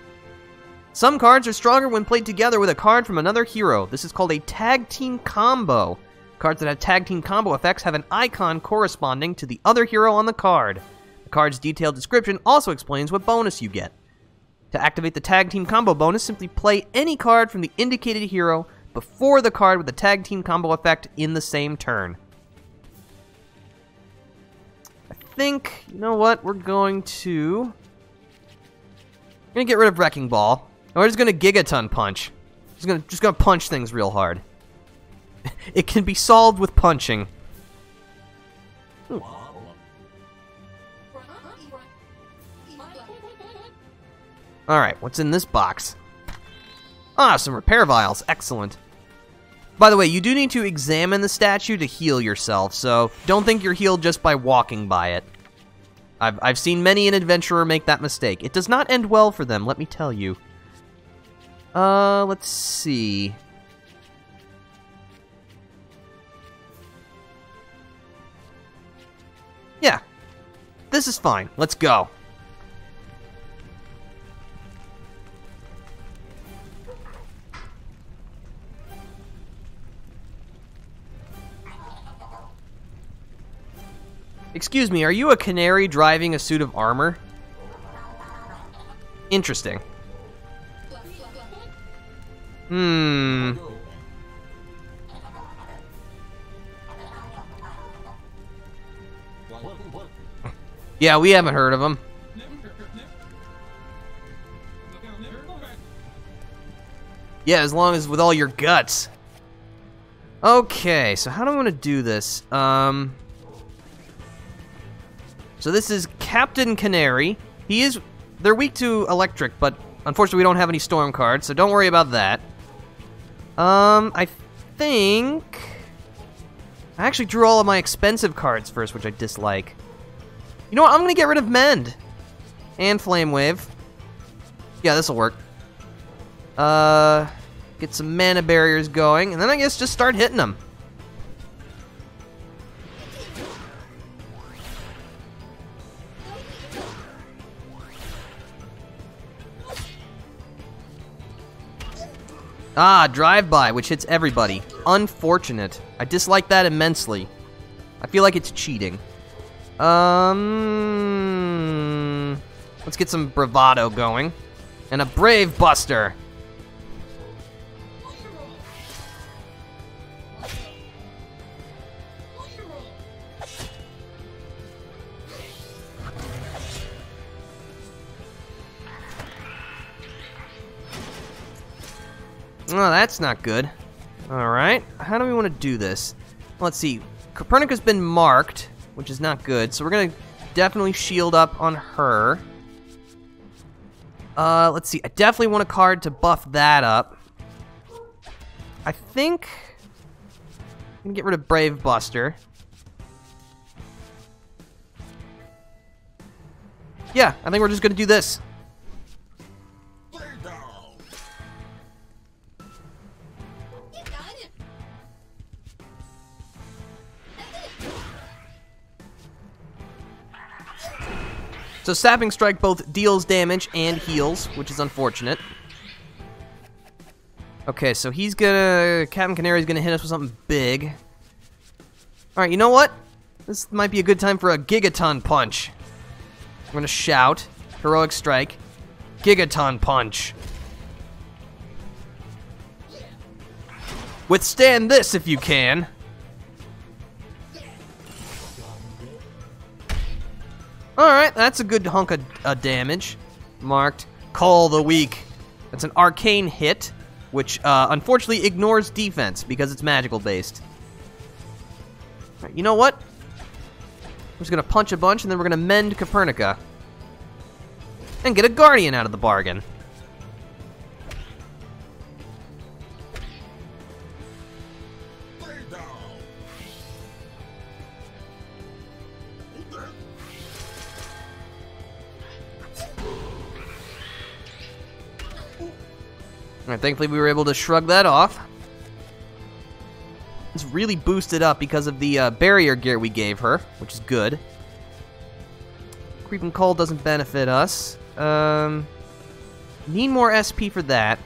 Some cards are stronger when played together with a card from another hero. This is called a tag team combo. Cards that have tag team combo effects have an icon corresponding to the other hero on the card. The card's detailed description also explains what bonus you get. To activate the tag team combo bonus, simply play any card from the indicated hero before the card with the tag team combo effect in the same turn. I think, you know what, we're going to... We're gonna get rid of Wrecking Ball. And we're just gonna Gigaton Punch. Just gonna, just gonna punch things real hard. it can be solved with punching. Alright, what's in this box? Ah, some repair vials. Excellent. By the way, you do need to examine the statue to heal yourself, so don't think you're healed just by walking by it. I've, I've seen many an adventurer make that mistake. It does not end well for them, let me tell you. Uh, let's see. Yeah. This is fine. Let's go. Excuse me, are you a canary driving a suit of armor? Interesting. Hmm. Yeah, we haven't heard of him. Yeah, as long as with all your guts. Okay, so how do I want to do this? Um, so this is Captain Canary. He is, they're weak to electric, but unfortunately we don't have any storm cards, so don't worry about that. Um, I think... I actually drew all of my expensive cards first, which I dislike. You know what, I'm gonna get rid of Mend. And Flame Wave. Yeah, this'll work. Uh, get some mana barriers going, and then I guess just start hitting them. Ah, drive-by, which hits everybody. Unfortunate. I dislike that immensely. I feel like it's cheating. Um, let's get some bravado going. And a brave buster. Oh, that's not good. Alright, how do we want to do this? Let's see. Copernica's been marked, which is not good, so we're going to definitely shield up on her. Uh, let's see. I definitely want a card to buff that up. I think... I'm going to get rid of Brave Buster. Yeah, I think we're just going to do this. So Sapping Strike both deals damage and heals, which is unfortunate. Okay, so he's gonna... Captain Canary's gonna hit us with something big. Alright, you know what? This might be a good time for a Gigaton Punch. I'm gonna shout. Heroic Strike. Gigaton Punch. Withstand this if you can. Alright, that's a good hunk of uh, damage. Marked. Call the Weak. That's an arcane hit, which uh, unfortunately ignores defense because it's magical based. Right, you know what? We're just gonna punch a bunch and then we're gonna mend Copernica. And get a Guardian out of the bargain. Thankfully we were able to shrug that off. It's really boosted up because of the uh, barrier gear we gave her, which is good. Creeping Cold doesn't benefit us. Um, need more SP for that.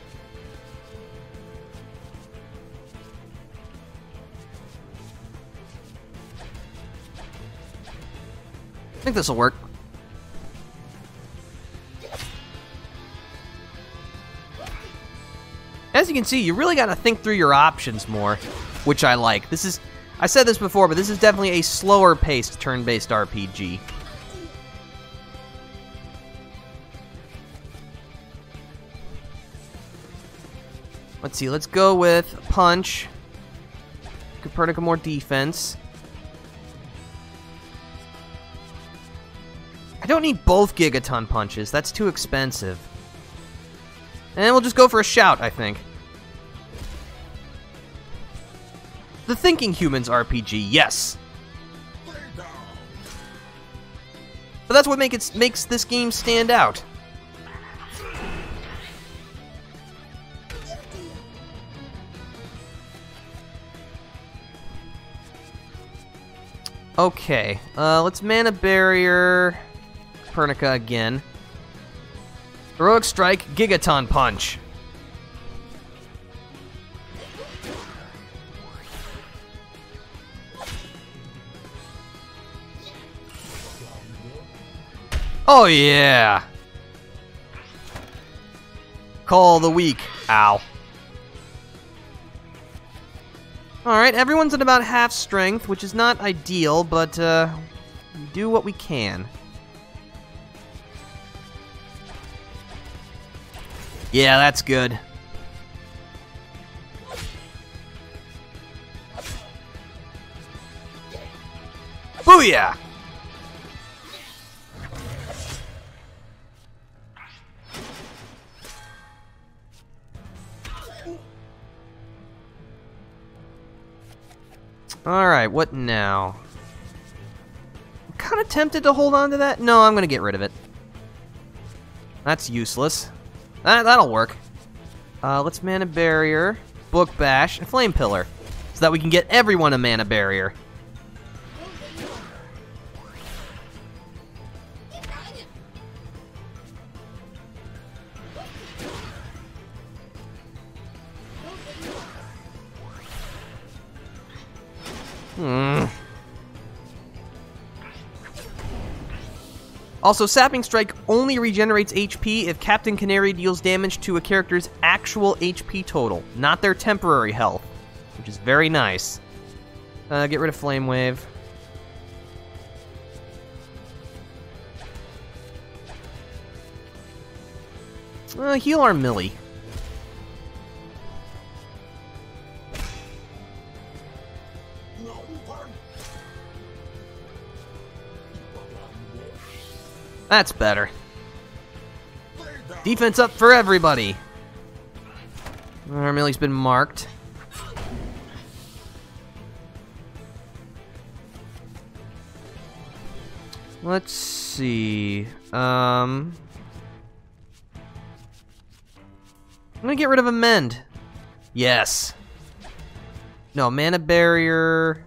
I think this will work. As you can see, you really got to think through your options more, which I like. This is, I said this before, but this is definitely a slower paced turn-based RPG. Let's see, let's go with Punch. Copernica more defense. I don't need both Gigaton punches, that's too expensive. And we'll just go for a shout, I think. The Thinking Humans RPG, yes. But that's what make it, makes this game stand out. Okay, uh, let's mana barrier Pernica again. Heroic Strike, Gigaton Punch. Oh yeah! Call the weak. Al. Alright, everyone's at about half strength, which is not ideal, but uh, do what we can. Yeah, that's good. Booyah! Alright, what now? I'm kind of tempted to hold on to that. No, I'm going to get rid of it. That's useless. That, that'll work. Uh, let's mana barrier, book bash, and flame pillar. So that we can get everyone a mana barrier. Hmm. Also, Sapping Strike only regenerates HP if Captain Canary deals damage to a character's actual HP total, not their temporary health, which is very nice. Uh, get rid of Flame Wave. Uh, heal Armilly. That's better. Defense up for everybody. Armilly's been marked. Let's see. Um, I'm gonna get rid of Amend. Yes. No, Mana Barrier.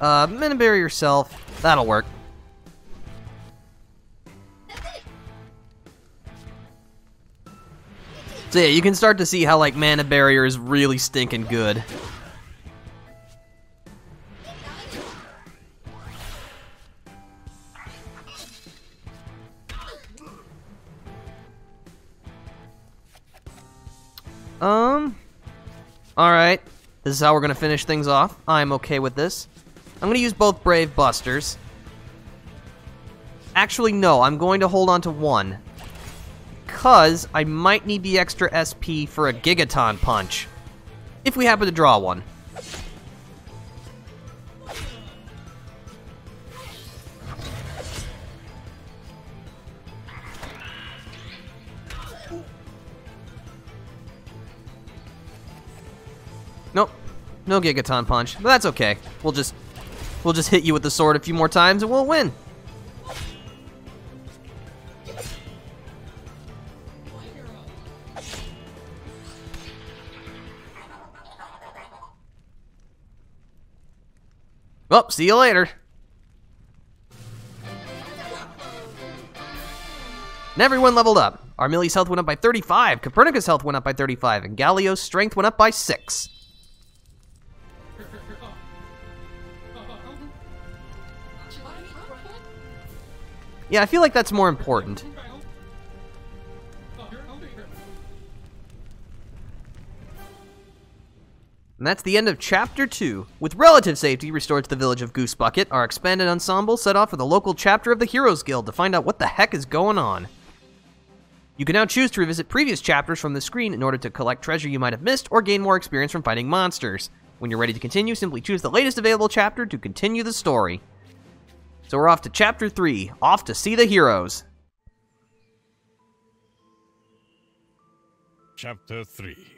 Uh, Mana Barrier yourself. That'll work. So yeah, you can start to see how like Mana Barrier is really stinking good. Um, alright. This is how we're gonna finish things off. I'm okay with this. I'm gonna use both Brave Busters. Actually, no, I'm going to hold on to one because I might need the extra SP for a Gigaton Punch. If we happen to draw one. Nope. No Gigaton Punch. But that's okay. We'll just we'll just hit you with the sword a few more times and we'll win. Well, see you later. And everyone leveled up. Armilly's health went up by 35, Copernica's health went up by 35, and Galleo's strength went up by 6. Yeah, I feel like that's more important. And that's the end of Chapter 2. With relative safety restored to the village of Goose Bucket, our expanded ensemble set off for the local chapter of the Heroes Guild to find out what the heck is going on. You can now choose to revisit previous chapters from the screen in order to collect treasure you might have missed or gain more experience from fighting monsters. When you're ready to continue, simply choose the latest available chapter to continue the story. So we're off to Chapter 3, off to see the heroes. Chapter 3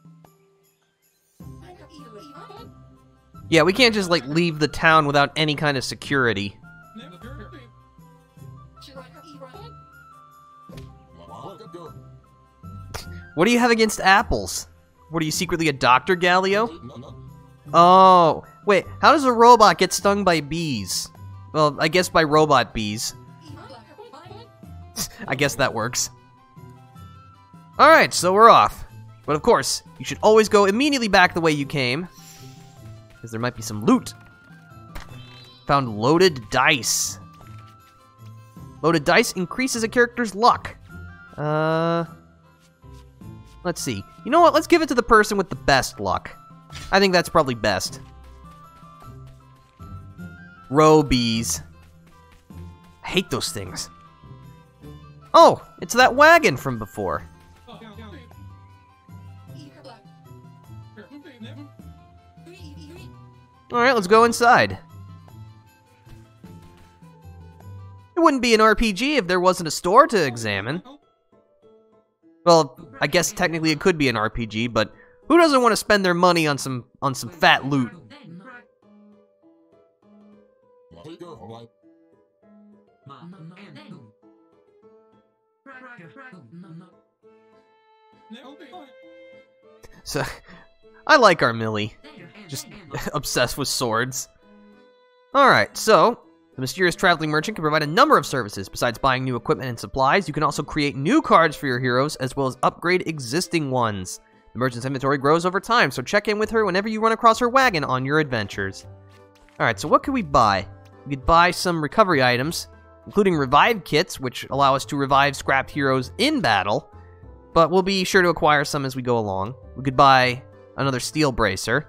Yeah, we can't just like leave the town without any kind of security. What do you have against apples? What are you secretly a doctor, Galleo? Oh, wait, how does a robot get stung by bees? Well, I guess by robot bees. I guess that works. Alright, so we're off. But of course, you should always go immediately back the way you came. Because there might be some loot. Found loaded dice. Loaded dice increases a character's luck. Uh, let's see. You know what? Let's give it to the person with the best luck. I think that's probably best. Robies. I hate those things. Oh, it's that wagon from before. Alright, let's go inside. It wouldn't be an RPG if there wasn't a store to examine. Well, I guess technically it could be an RPG, but who doesn't want to spend their money on some on some fat loot? So, I like Armilly. Just obsessed with swords. Alright, so, the mysterious traveling merchant can provide a number of services. Besides buying new equipment and supplies, you can also create new cards for your heroes, as well as upgrade existing ones. The merchant's inventory grows over time, so check in with her whenever you run across her wagon on your adventures. Alright, so what could we buy? We could buy some recovery items, including revive kits, which allow us to revive scrapped heroes in battle, but we'll be sure to acquire some as we go along. We could buy another steel bracer,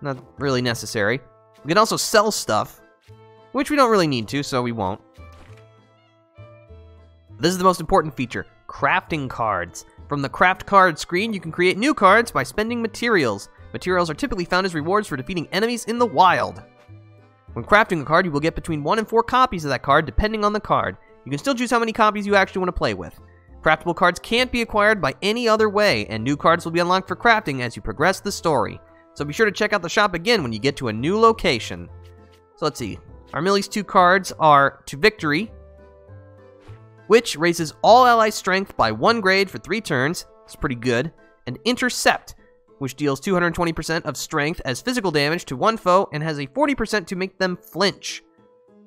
not really necessary. We can also sell stuff, which we don't really need to, so we won't. This is the most important feature, crafting cards. From the craft card screen, you can create new cards by spending materials. Materials are typically found as rewards for defeating enemies in the wild. When crafting a card, you will get between 1 and 4 copies of that card, depending on the card. You can still choose how many copies you actually want to play with. Craftable cards can't be acquired by any other way, and new cards will be unlocked for crafting as you progress the story. So be sure to check out the shop again when you get to a new location. So let's see. Armilly's two cards are To Victory, which raises all ally strength by one grade for three turns. It's pretty good. And Intercept, which deals 220% of strength as physical damage to one foe and has a 40% to make them flinch,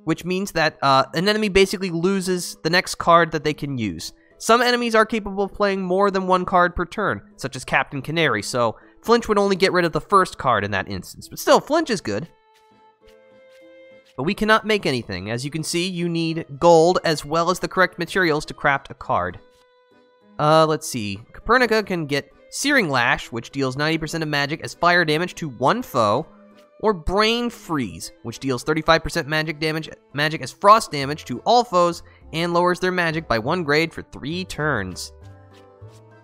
which means that uh, an enemy basically loses the next card that they can use. Some enemies are capable of playing more than one card per turn, such as Captain Canary, so Flinch would only get rid of the first card in that instance. But still, Flinch is good. But we cannot make anything. As you can see, you need gold as well as the correct materials to craft a card. Uh, let's see. Copernica can get Searing Lash, which deals 90% of magic as fire damage to one foe, or Brain Freeze, which deals 35% magic damage magic as frost damage to all foes and lowers their magic by one grade for three turns.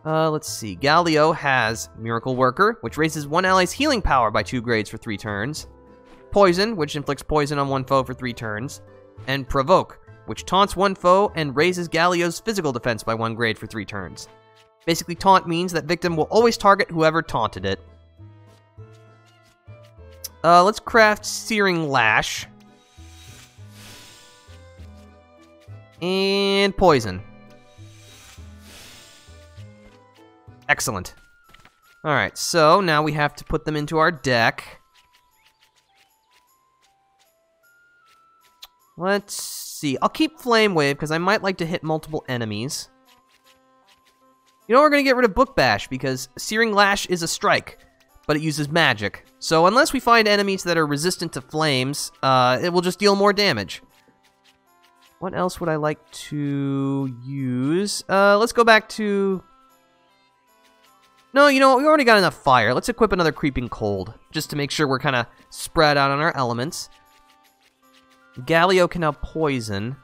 Uh, let's see. Galleo has Miracle Worker, which raises one ally's healing power by two grades for three turns. Poison, which inflicts poison on one foe for three turns. And Provoke, which taunts one foe and raises Galleo's physical defense by one grade for three turns. Basically, taunt means that victim will always target whoever taunted it. Uh, let's craft Searing Lash. And Poison. Excellent. Alright, so now we have to put them into our deck. Let's see. I'll keep Flame Wave because I might like to hit multiple enemies. You know, we're going to get rid of Book Bash because Searing Lash is a strike, but it uses magic. So unless we find enemies that are resistant to flames, uh, it will just deal more damage. What else would I like to use? Uh, let's go back to... No, you know, we already got enough fire. Let's equip another Creeping Cold, just to make sure we're kind of spread out on our elements. Galleo can now poison.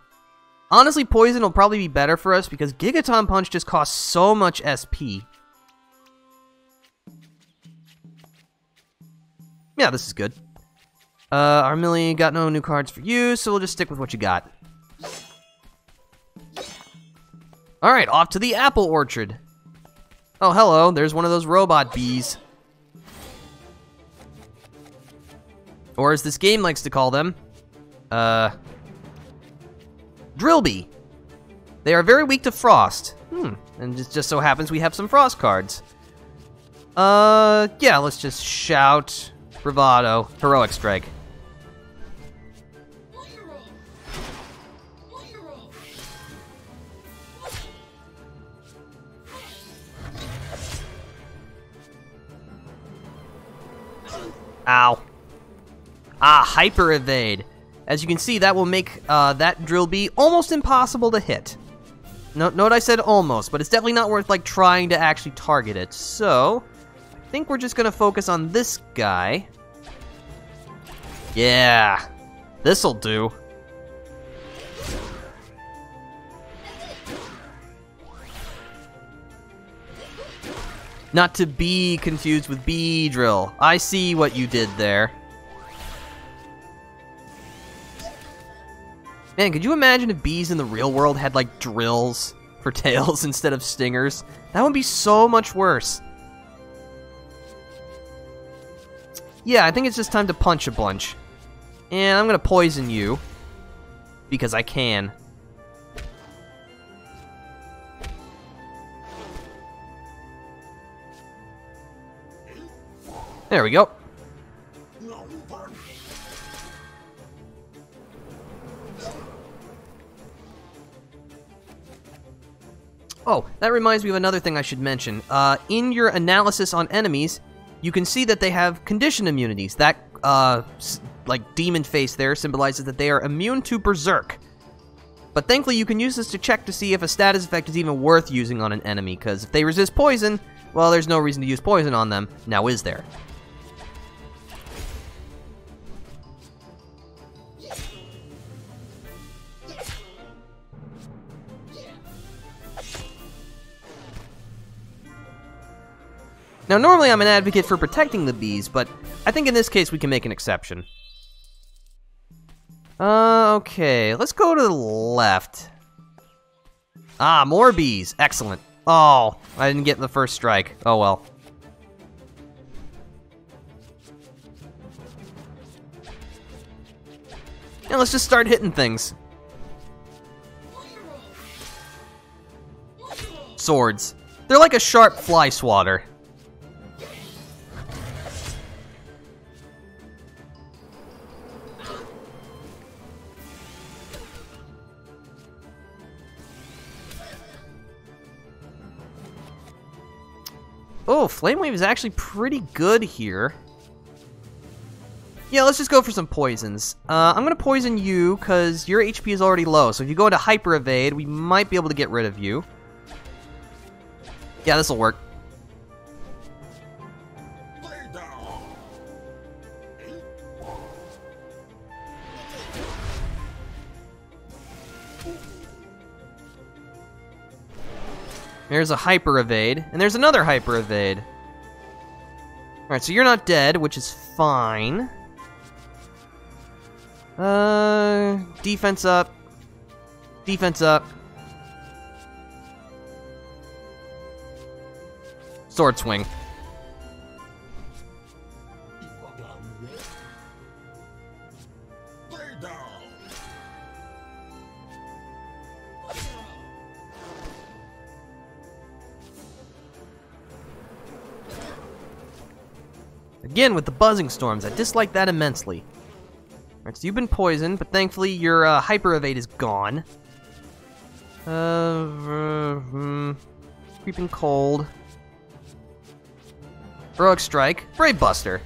Honestly, poison will probably be better for us because Gigaton Punch just costs so much SP. Yeah, this is good. Uh, Armilly got no new cards for you, so we'll just stick with what you got. Alright, off to the apple orchard. Oh, hello, there's one of those robot bees. Or as this game likes to call them, uh, Drillbee. They are very weak to frost. Hmm, and it just so happens we have some frost cards. Uh, yeah, let's just shout bravado, heroic strike. Ow. Ah, hyper evade. As you can see, that will make uh, that drill bee almost impossible to hit. No, note I said almost, but it's definitely not worth like trying to actually target it. So, I think we're just gonna focus on this guy. Yeah, this'll do. Not to be confused with Beedrill. I see what you did there. Man, could you imagine if bees in the real world had, like, drills for tails instead of stingers? That would be so much worse. Yeah, I think it's just time to punch a bunch. And I'm gonna poison you. Because I can. There we go. Oh, that reminds me of another thing I should mention. Uh, in your analysis on enemies, you can see that they have condition immunities. That, uh, like, demon face there symbolizes that they are immune to Berserk. But thankfully, you can use this to check to see if a status effect is even worth using on an enemy, because if they resist poison, well, there's no reason to use poison on them. Now, is there? Now, normally I'm an advocate for protecting the bees, but I think in this case we can make an exception. Uh, okay, let's go to the left. Ah, more bees. Excellent. Oh, I didn't get the first strike. Oh well. Now let's just start hitting things. Swords. They're like a sharp fly swatter. Oh, Flame Wave is actually pretty good here. Yeah, let's just go for some poisons. Uh, I'm going to poison you because your HP is already low. So if you go into Hyper Evade, we might be able to get rid of you. Yeah, this will work. There's a hyper evade, and there's another hyper evade. Alright, so you're not dead, which is fine. Uh, defense up. Defense up. Sword swing. Again, with the buzzing storms, I dislike that immensely. Alright, so you've been poisoned, but thankfully your uh, hyper evade is gone. Uh, uh hmm. Creeping cold. Heroic strike. Brave Buster.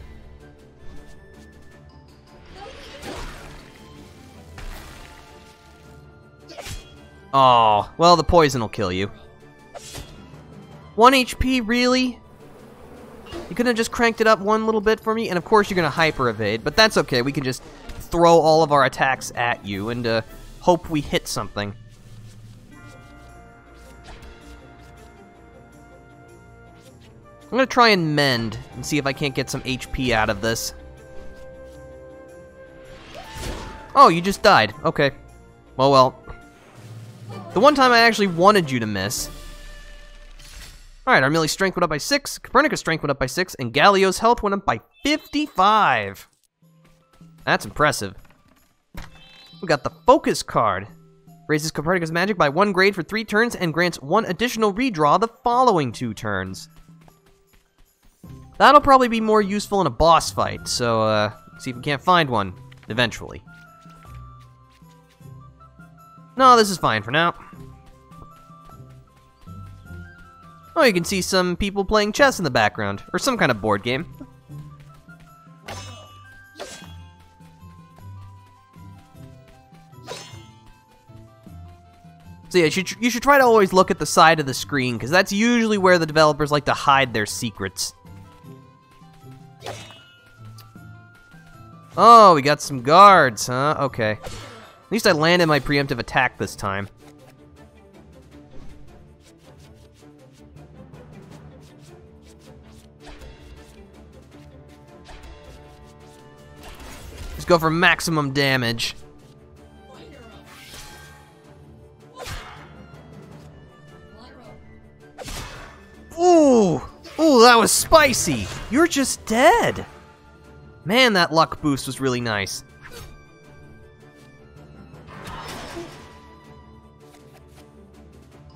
Oh, well, the poison will kill you. 1 HP, really? You could have just cranked it up one little bit for me, and of course you're going to hyper evade, but that's okay. We can just throw all of our attacks at you and uh, hope we hit something. I'm going to try and mend and see if I can't get some HP out of this. Oh, you just died. Okay. Well, well. The one time I actually wanted you to miss, Alright, Armilly's strength went up by 6, Copernica's strength went up by 6, and Galleo's health went up by 55. That's impressive. We got the Focus card. Raises Copernica's magic by 1 grade for 3 turns and grants 1 additional redraw the following 2 turns. That'll probably be more useful in a boss fight, so uh, see if we can't find one eventually. No, this is fine for now. Oh, you can see some people playing chess in the background, or some kind of board game. So yeah, you should, you should try to always look at the side of the screen, because that's usually where the developers like to hide their secrets. Oh, we got some guards, huh? Okay. At least I landed my preemptive attack this time. Let's go for maximum damage. Ooh! Ooh, that was spicy! You're just dead! Man, that luck boost was really nice.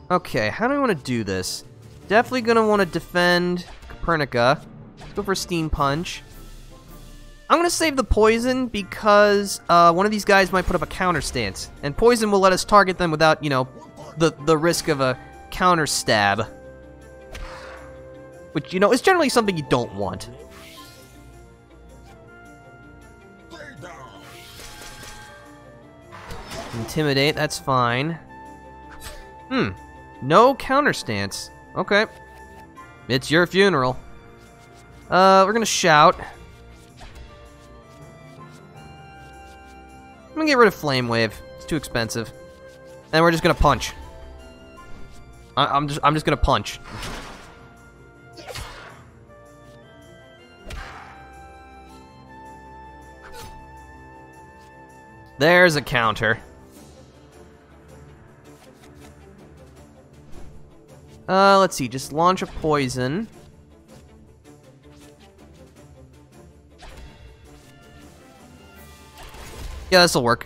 Okay, how do I want to do this? Definitely gonna want to defend Copernica. Let's go for Steam Punch. I'm gonna save the poison because uh, one of these guys might put up a counter stance, and poison will let us target them without, you know, the the risk of a counter stab, which you know is generally something you don't want. Intimidate, that's fine. Hmm, no counter stance. Okay, it's your funeral. Uh, we're gonna shout. Gonna get rid of Flame Wave. It's too expensive. And we're just gonna punch. I am just I'm just gonna punch. There's a counter. Uh, let's see. Just launch a poison. Yeah, this'll work.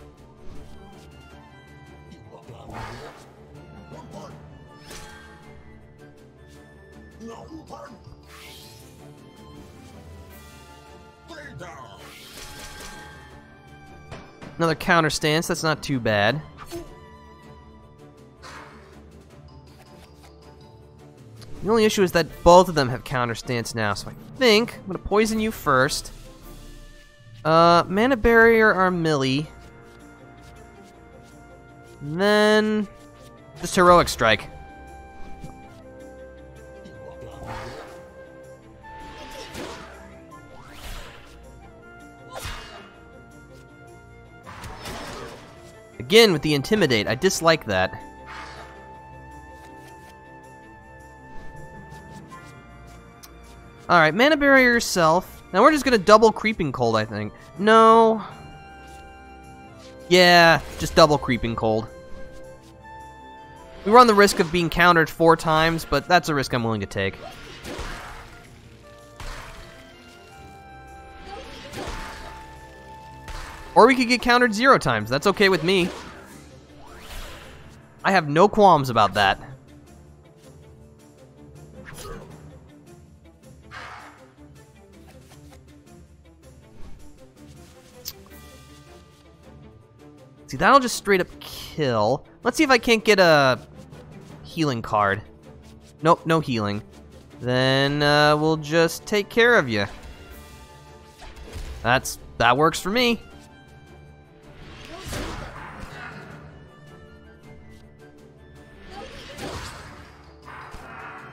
Another counter stance, that's not too bad. The only issue is that both of them have counter stance now, so I think I'm gonna poison you first. Uh, Mana Barrier Armilly. Then... Just Heroic Strike. Again with the Intimidate, I dislike that. Alright, Mana Barrier yourself. Now we're just gonna double Creeping Cold, I think. No. Yeah, just double Creeping Cold. We run the risk of being countered four times, but that's a risk I'm willing to take. Or we could get countered zero times. That's okay with me. I have no qualms about that. See, that'll just straight up kill. Let's see if I can't get a healing card. Nope, no healing. Then uh, we'll just take care of you. That's that works for me.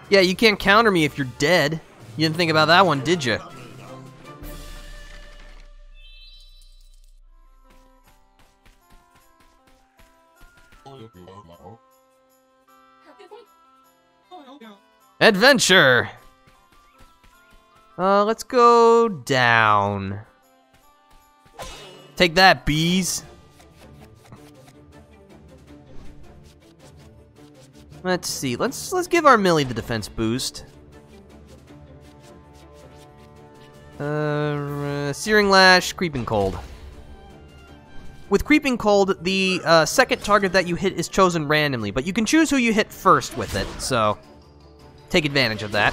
Yeah, you can't counter me if you're dead. You didn't think about that one, did you? Adventure! Uh, let's go down. Take that, bees. Let's see. Let's let's give Armilly the defense boost. Uh, Searing Lash, Creeping Cold. With Creeping Cold, the uh, second target that you hit is chosen randomly, but you can choose who you hit first with it, so take advantage of that.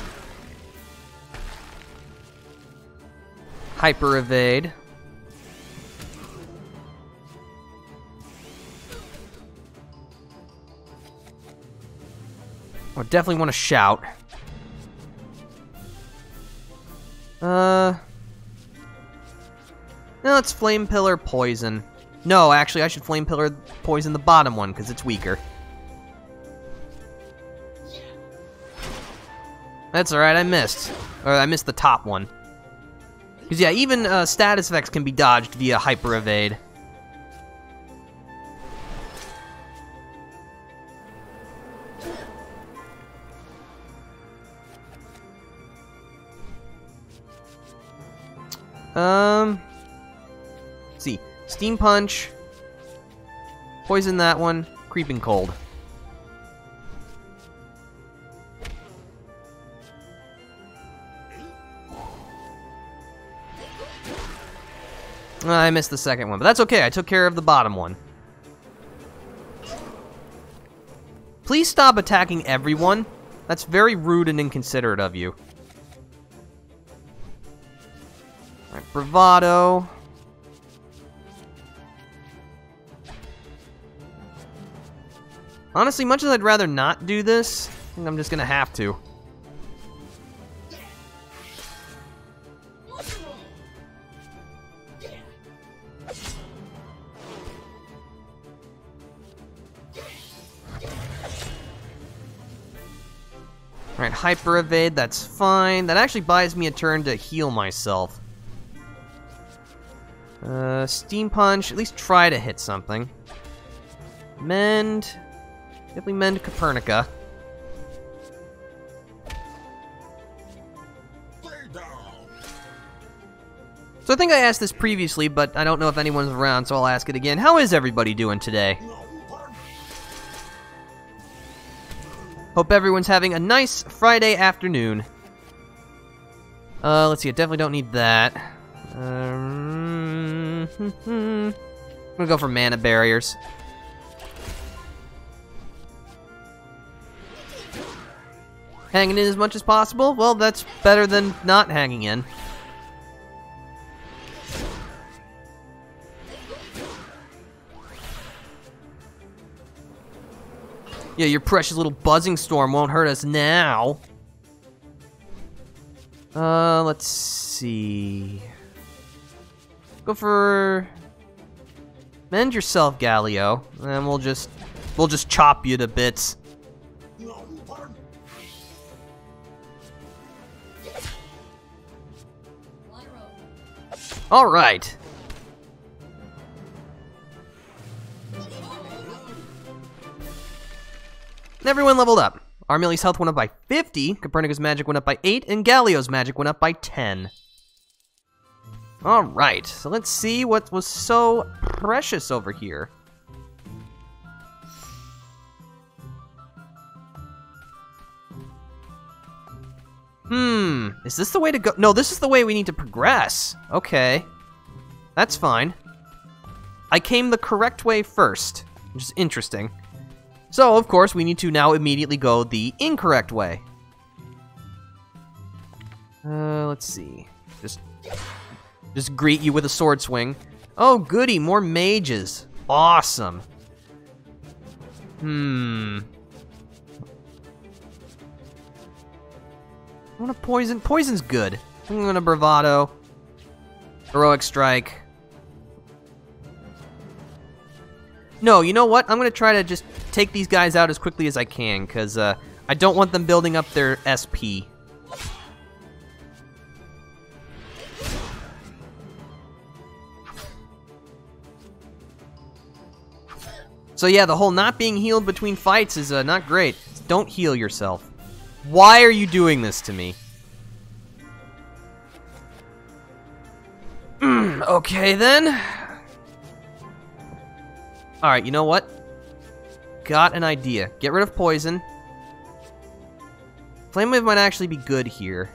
Hyper Evade. I definitely want to shout. Uh... No, let's Flame Pillar Poison. No, actually, I should Flame Pillar Poison the bottom one, because it's weaker. That's alright, I missed. Or I missed the top one. Because, yeah, even uh, status effects can be dodged via hyper evade. Um, see, Steam Punch, Poison that one, Creeping Cold. I missed the second one, but that's okay. I took care of the bottom one. Please stop attacking everyone. That's very rude and inconsiderate of you. Alright, bravado. Honestly, much as I'd rather not do this, I think I'm just gonna have to. Hyper evade, that's fine. That actually buys me a turn to heal myself. Uh, steam punch, at least try to hit something. Mend. Definitely mend Copernica. So I think I asked this previously, but I don't know if anyone's around, so I'll ask it again. How is everybody doing today? Hope everyone's having a nice Friday afternoon. Uh, let's see, I definitely don't need that. Um, I'm gonna go for mana barriers. Hanging in as much as possible? Well, that's better than not hanging in. Yeah, your precious little buzzing storm won't hurt us now. Uh, let's see. Go for mend yourself, Galleo, and we'll just we'll just chop you to bits. All Everyone leveled up. Armilly's health went up by 50, Copernica's magic went up by 8, and Galleo's magic went up by 10. Alright, so let's see what was so precious over here. Hmm, is this the way to go? No, this is the way we need to progress. Okay, that's fine. I came the correct way first, which is interesting. So, of course, we need to now immediately go the incorrect way. Uh, let's see. Just, just greet you with a sword swing. Oh, goody, more mages. Awesome. Hmm. I want to poison. Poison's good. I'm gonna bravado. Heroic strike. No, you know what? I'm gonna try to just take these guys out as quickly as I can, because uh, I don't want them building up their SP. So yeah, the whole not being healed between fights is uh, not great. Don't heal yourself. Why are you doing this to me? okay then. Alright, you know what? Got an idea. Get rid of poison. Flame Wave might actually be good here.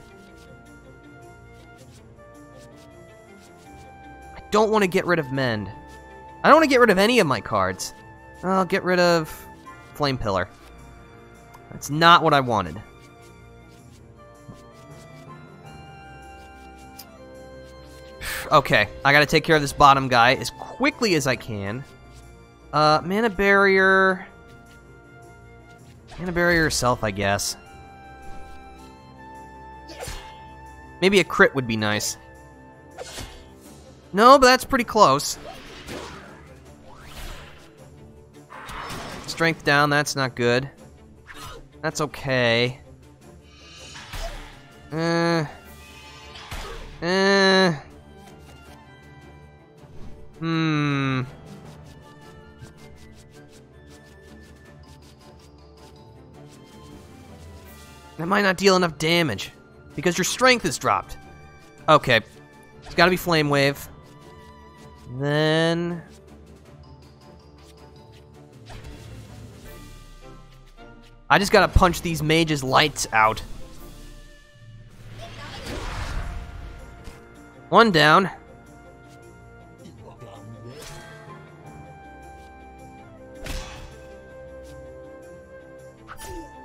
I don't want to get rid of Mend. I don't want to get rid of any of my cards. I'll get rid of Flame Pillar. That's not what I wanted. okay, I gotta take care of this bottom guy as quickly as I can. Uh, mana barrier... Mana barrier herself, I guess. Maybe a crit would be nice. No, but that's pretty close. Strength down, that's not good. That's okay. Uh. Uh. Hmm. That might not deal enough damage because your strength is dropped. Okay, it's got to be Flame Wave. Then I just gotta punch these mages' lights out. One down.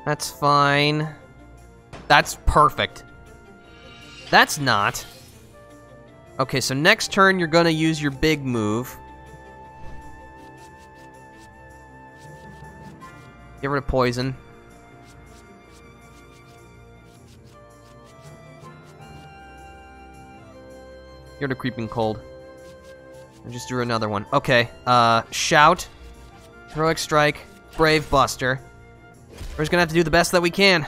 That's fine. That's perfect. That's not. Okay, so next turn you're gonna use your big move. Get rid of poison. Get rid of creeping cold. I just drew another one. Okay, uh, shout, heroic strike, brave buster. We're just gonna have to do the best that we can.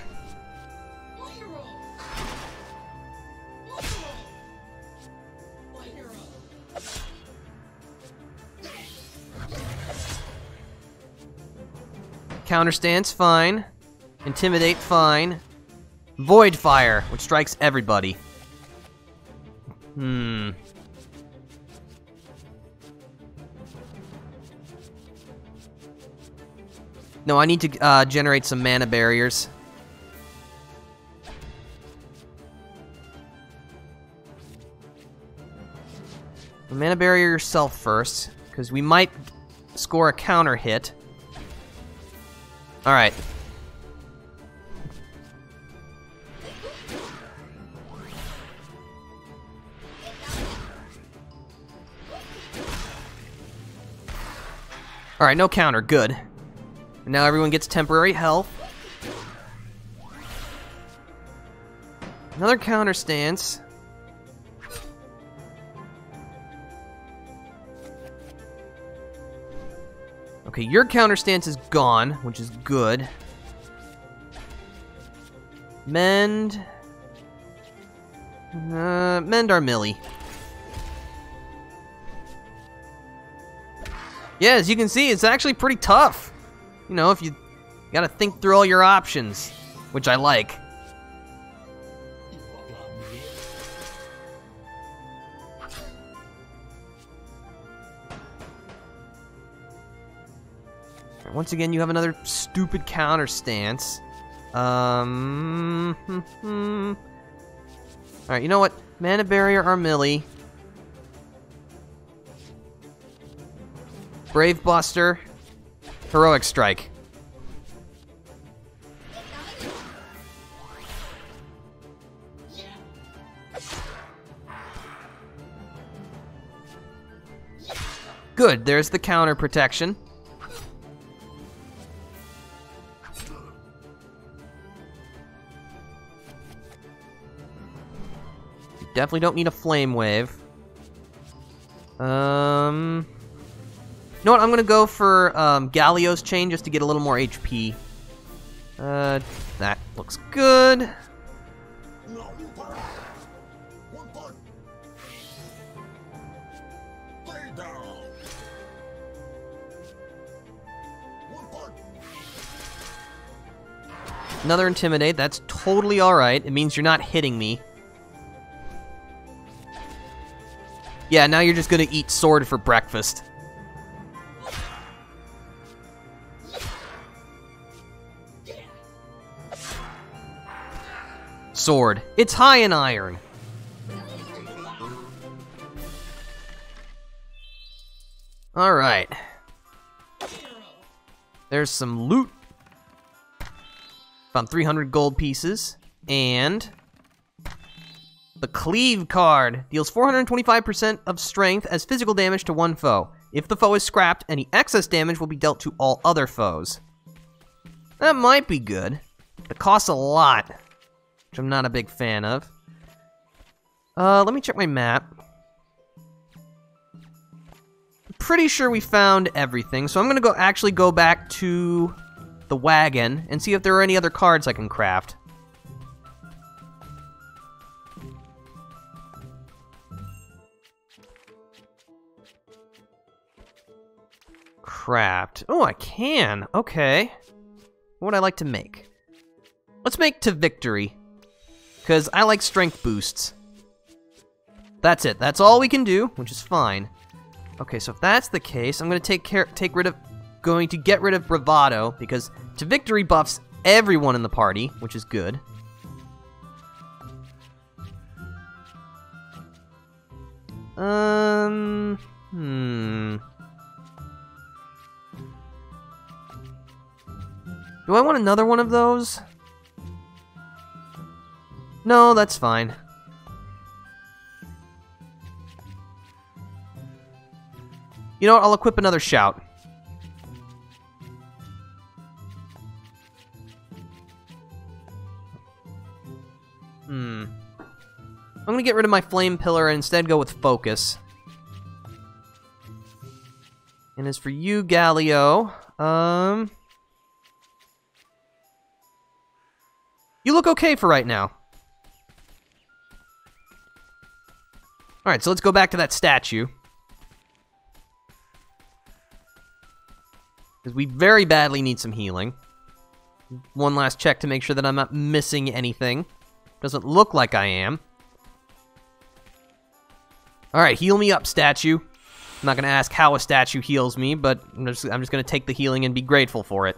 Counter stance, fine. Intimidate, fine. Void fire, which strikes everybody. Hmm. No, I need to uh, generate some mana barriers. Mana barrier yourself first, because we might score a counter hit. Alright. Alright, no counter. Good. Now everyone gets temporary health. Another counter stance. Okay, your counter stance is gone, which is good. Mend. Uh, mend Armilly. Yeah, as you can see, it's actually pretty tough. You know, if you, you gotta think through all your options, which I like. Once again, you have another stupid counter stance. Um. Alright, you know what? Mana Barrier or. Brave Buster. Heroic Strike. Good, there's the counter protection. Definitely don't need a flame wave. Um, you know what? I'm gonna go for um, Galleo's chain just to get a little more HP. Uh, that looks good. Another Intimidate, that's totally alright. It means you're not hitting me. Yeah, now you're just gonna eat sword for breakfast. Sword. It's high in iron. Alright. There's some loot. Found 300 gold pieces. And... The Cleave card deals 425% of strength as physical damage to one foe. If the foe is scrapped, any excess damage will be dealt to all other foes. That might be good. It costs a lot, which I'm not a big fan of. Uh, let me check my map. Pretty sure we found everything, so I'm gonna go actually go back to the wagon and see if there are any other cards I can craft. Craft. Oh, I can. Okay. What would I like to make? Let's make to victory. Because I like strength boosts. That's it. That's all we can do, which is fine. Okay, so if that's the case, I'm going to take care, take rid of, going to get rid of bravado because to victory buffs everyone in the party, which is good. Um, hmm. Do I want another one of those? No, that's fine. You know what? I'll equip another shout. Hmm. I'm gonna get rid of my flame pillar and instead go with focus. And as for you, Galleo, um... You look okay for right now. Alright, so let's go back to that statue. Because we very badly need some healing. One last check to make sure that I'm not missing anything. Doesn't look like I am. Alright, heal me up, statue. I'm not going to ask how a statue heals me, but I'm just, I'm just going to take the healing and be grateful for it.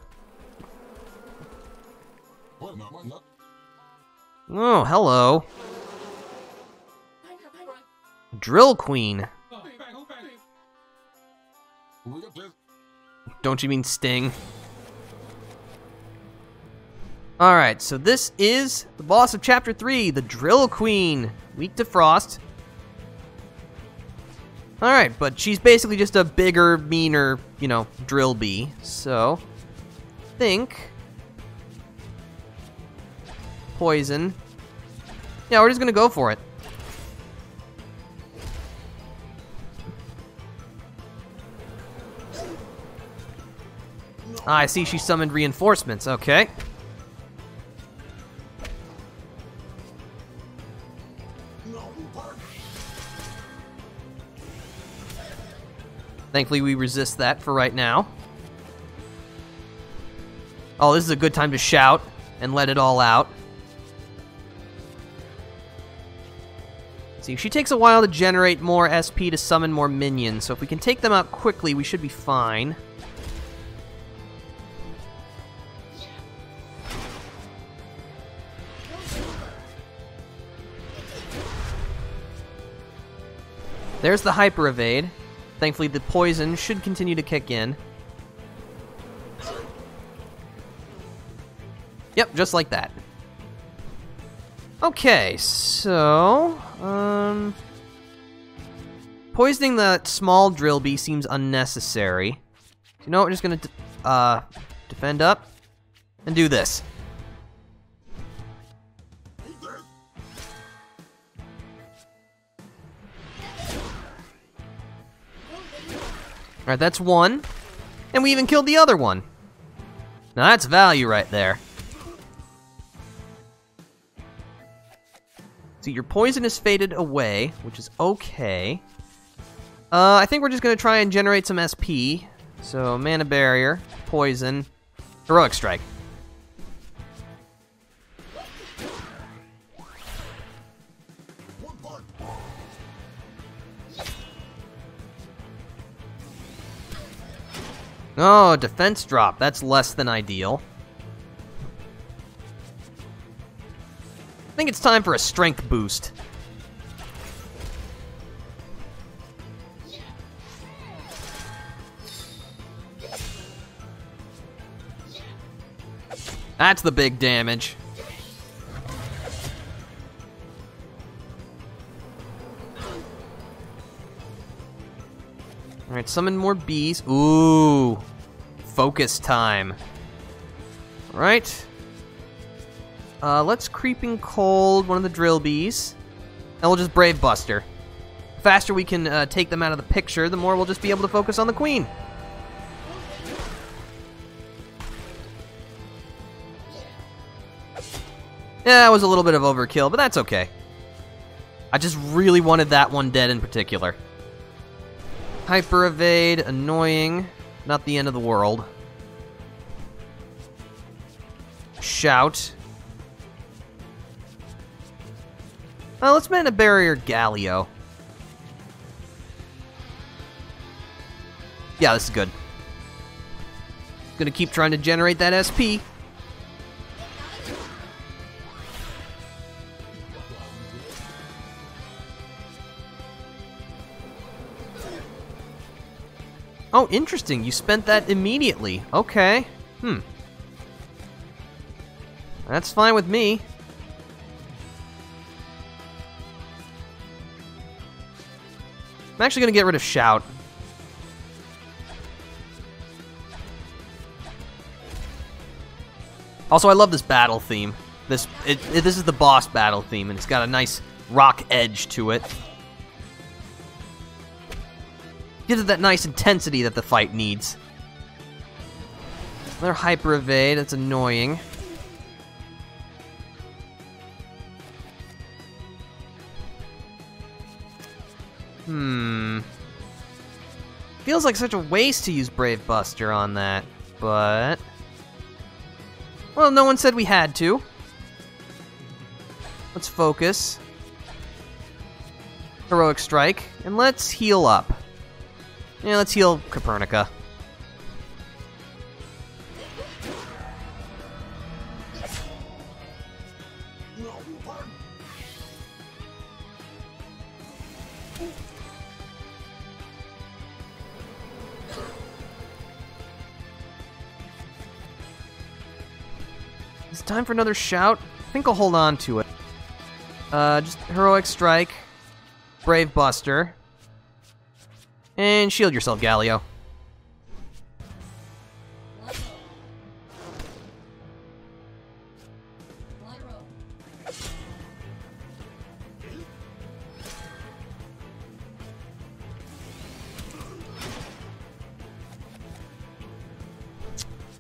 Oh, hello. Drill Queen. Don't you mean Sting? Alright, so this is the boss of Chapter 3, the Drill Queen. Weak to Frost. Alright, but she's basically just a bigger, meaner, you know, drill bee. So, think. Poison. Yeah, we're just gonna go for it. Ah, I see she summoned reinforcements, okay. Thankfully, we resist that for right now. Oh, this is a good time to shout and let it all out. See, she takes a while to generate more SP to summon more minions, so if we can take them out quickly, we should be fine. There's the Hyper Evade. Thankfully, the poison should continue to kick in. Yep, just like that. Okay, so... Um... Poisoning that small drill bee seems unnecessary. You know what, we're just gonna, uh, defend up and do this. Alright, that's one. And we even killed the other one. Now that's value right there. See, your poison is faded away, which is okay. Uh, I think we're just going to try and generate some SP. So, Mana Barrier, Poison, Heroic Strike. Oh, defense drop. That's less than ideal. Think it's time for a strength boost. That's the big damage. Alright, summon more bees. Ooh. Focus time. Alright. Uh, let's Creeping Cold one of the drill bees. And we'll just Brave Buster. The faster we can uh, take them out of the picture, the more we'll just be able to focus on the queen. Yeah, that was a little bit of overkill, but that's okay. I just really wanted that one dead in particular. Hyper Evade, annoying. Not the end of the world. Shout. Let's mana barrier Galleo. Yeah, this is good. Gonna keep trying to generate that SP. Oh, interesting. You spent that immediately. Okay. Hmm. That's fine with me. I'm actually going to get rid of Shout. Also, I love this battle theme. This it, it, this is the boss battle theme, and it's got a nice rock edge to it. Gives it that nice intensity that the fight needs. Another hyper evade, that's annoying. Hmm. Feels like such a waste to use Brave Buster on that, but... Well, no one said we had to. Let's focus. Heroic Strike, and let's heal up. Yeah, let's heal Copernica. Time for another shout. I think I'll hold on to it. Uh, just heroic strike, brave buster, and shield yourself, Galleo.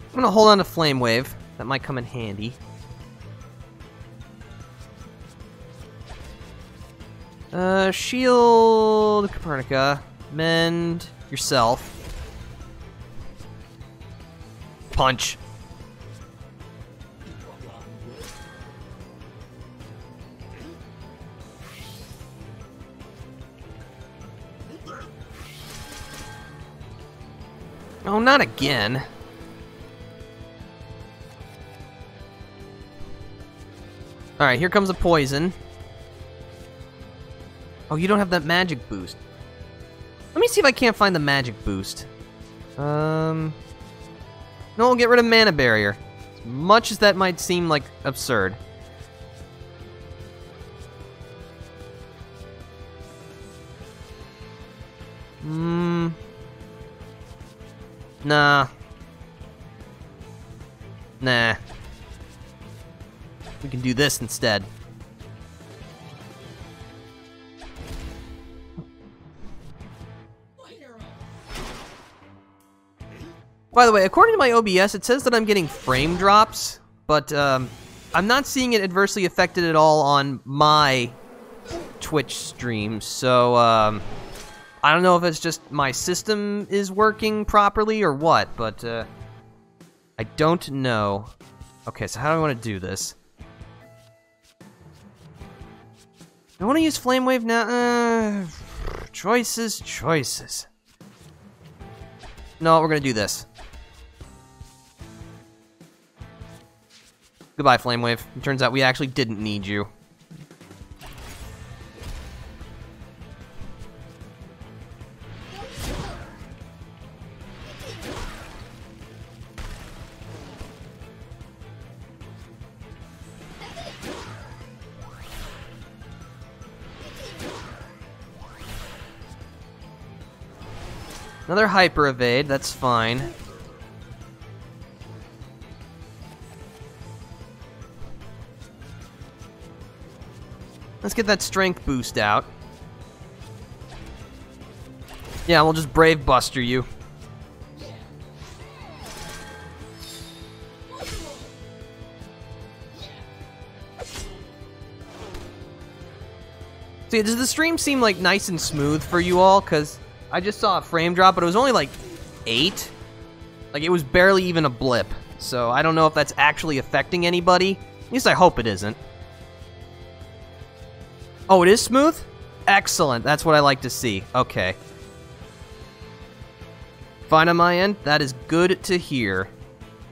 I'm gonna hold on to Flame Wave. That might come in handy. Uh, shield Copernica. Mend yourself. Punch. Oh, not again. Alright, here comes a poison. Oh, you don't have that magic boost. Let me see if I can't find the magic boost. Um... No, we'll get rid of mana barrier. As much as that might seem like absurd. Hmm. Nah. Nah. We can do this instead. By the way, according to my OBS, it says that I'm getting frame drops, but um, I'm not seeing it adversely affected at all on my Twitch stream, so um, I don't know if it's just my system is working properly or what, but uh, I don't know. Okay, so how do I want to do this? I want to use Flame Wave now. Uh, choices, choices. No, we're gonna do this. Goodbye, Flame Wave. It turns out we actually didn't need you. Another hyper evade, that's fine. Let's get that strength boost out. Yeah, we'll just Brave Buster you. See, does the stream seem like nice and smooth for you all? Because I just saw a frame drop, but it was only like 8. Like, it was barely even a blip. So I don't know if that's actually affecting anybody. At least I hope it isn't. Oh, it is smooth? Excellent. That's what I like to see. Okay. Fine on my end. That is good to hear.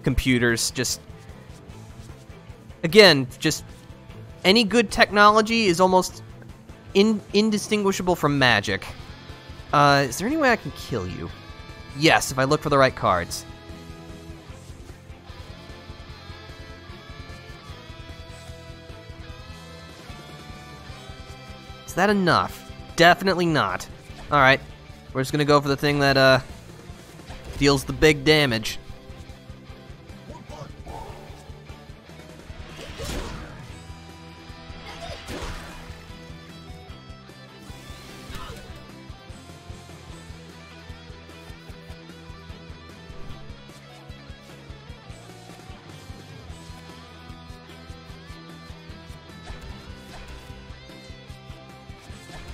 Computers just. Again, just. Any good technology is almost in, indistinguishable from magic. Uh, is there any way I can kill you? Yes, if I look for the right cards. Is that enough? Definitely not. Alright, we're just gonna go for the thing that, uh, deals the big damage.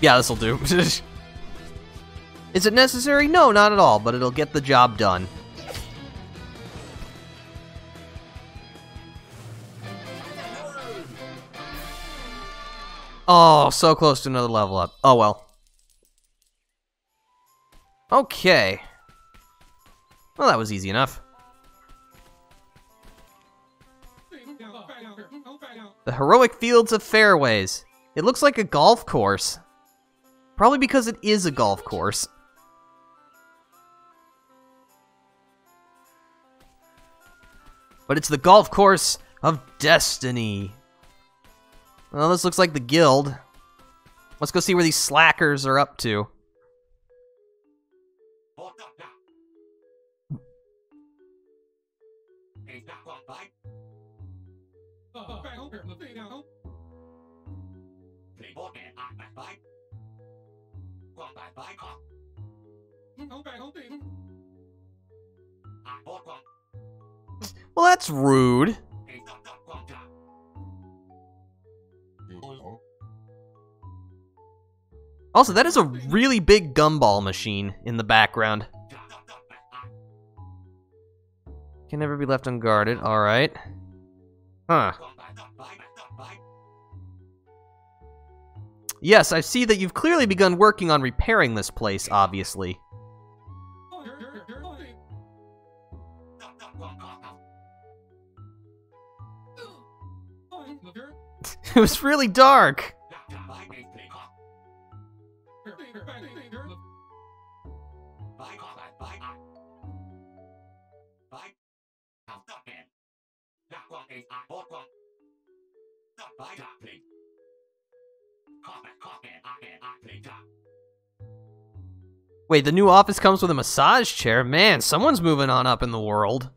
Yeah, this'll do. Is it necessary? No, not at all, but it'll get the job done. Oh, so close to another level up. Oh well. Okay. Well, that was easy enough. The heroic fields of fairways. It looks like a golf course. Probably because it is a golf course. But it's the golf course of destiny. Well, this looks like the guild. Let's go see where these slackers are up to. Well, that's rude. Also, that is a really big gumball machine in the background. Can never be left unguarded. Alright. Huh. Yes, I see that you've clearly begun working on repairing this place, obviously. it was really dark. Wait, the new office comes with a massage chair? Man, someone's moving on up in the world.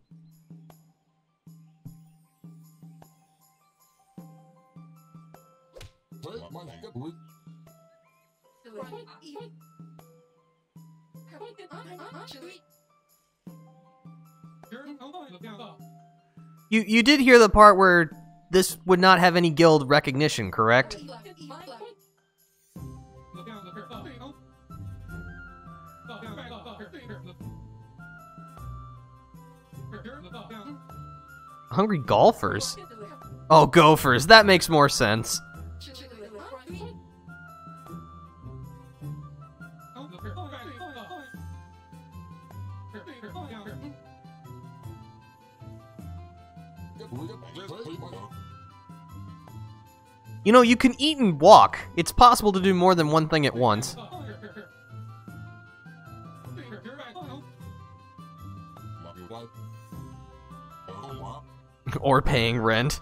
You you did hear the part where this would not have any guild recognition, correct? Hungry golfers? Oh, gophers. That makes more sense. You know, you can eat and walk. It's possible to do more than one thing at once. Or paying rent.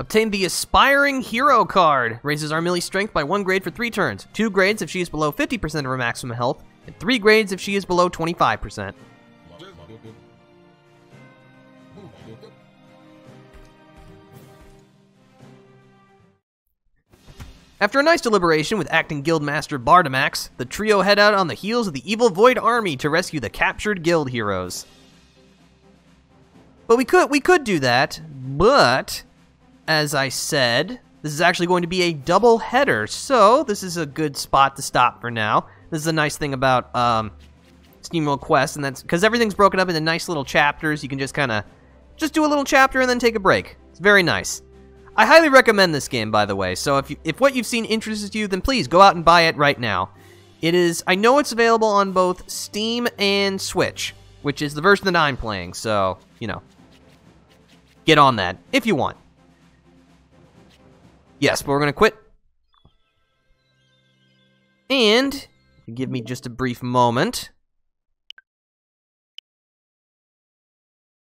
Obtain the Aspiring Hero card. Raises Armilly's strength by one grade for three turns. Two grades if she is below 50% of her maximum health, and three grades if she is below 25%. After a nice deliberation with acting guildmaster Bardamax, the trio head out on the heels of the evil Void army to rescue the captured guild heroes. But we could we could do that, but as I said, this is actually going to be a double header, so this is a good spot to stop for now. This is a nice thing about um, SteamWorld Quest, and that's because everything's broken up into nice little chapters. You can just kind of just do a little chapter and then take a break. It's very nice. I highly recommend this game, by the way. So if you, if what you've seen interests you, then please go out and buy it right now. It is. I know it's available on both Steam and Switch, which is the version that I'm playing. So you know, get on that if you want. Yes, but we're gonna quit. And give me just a brief moment.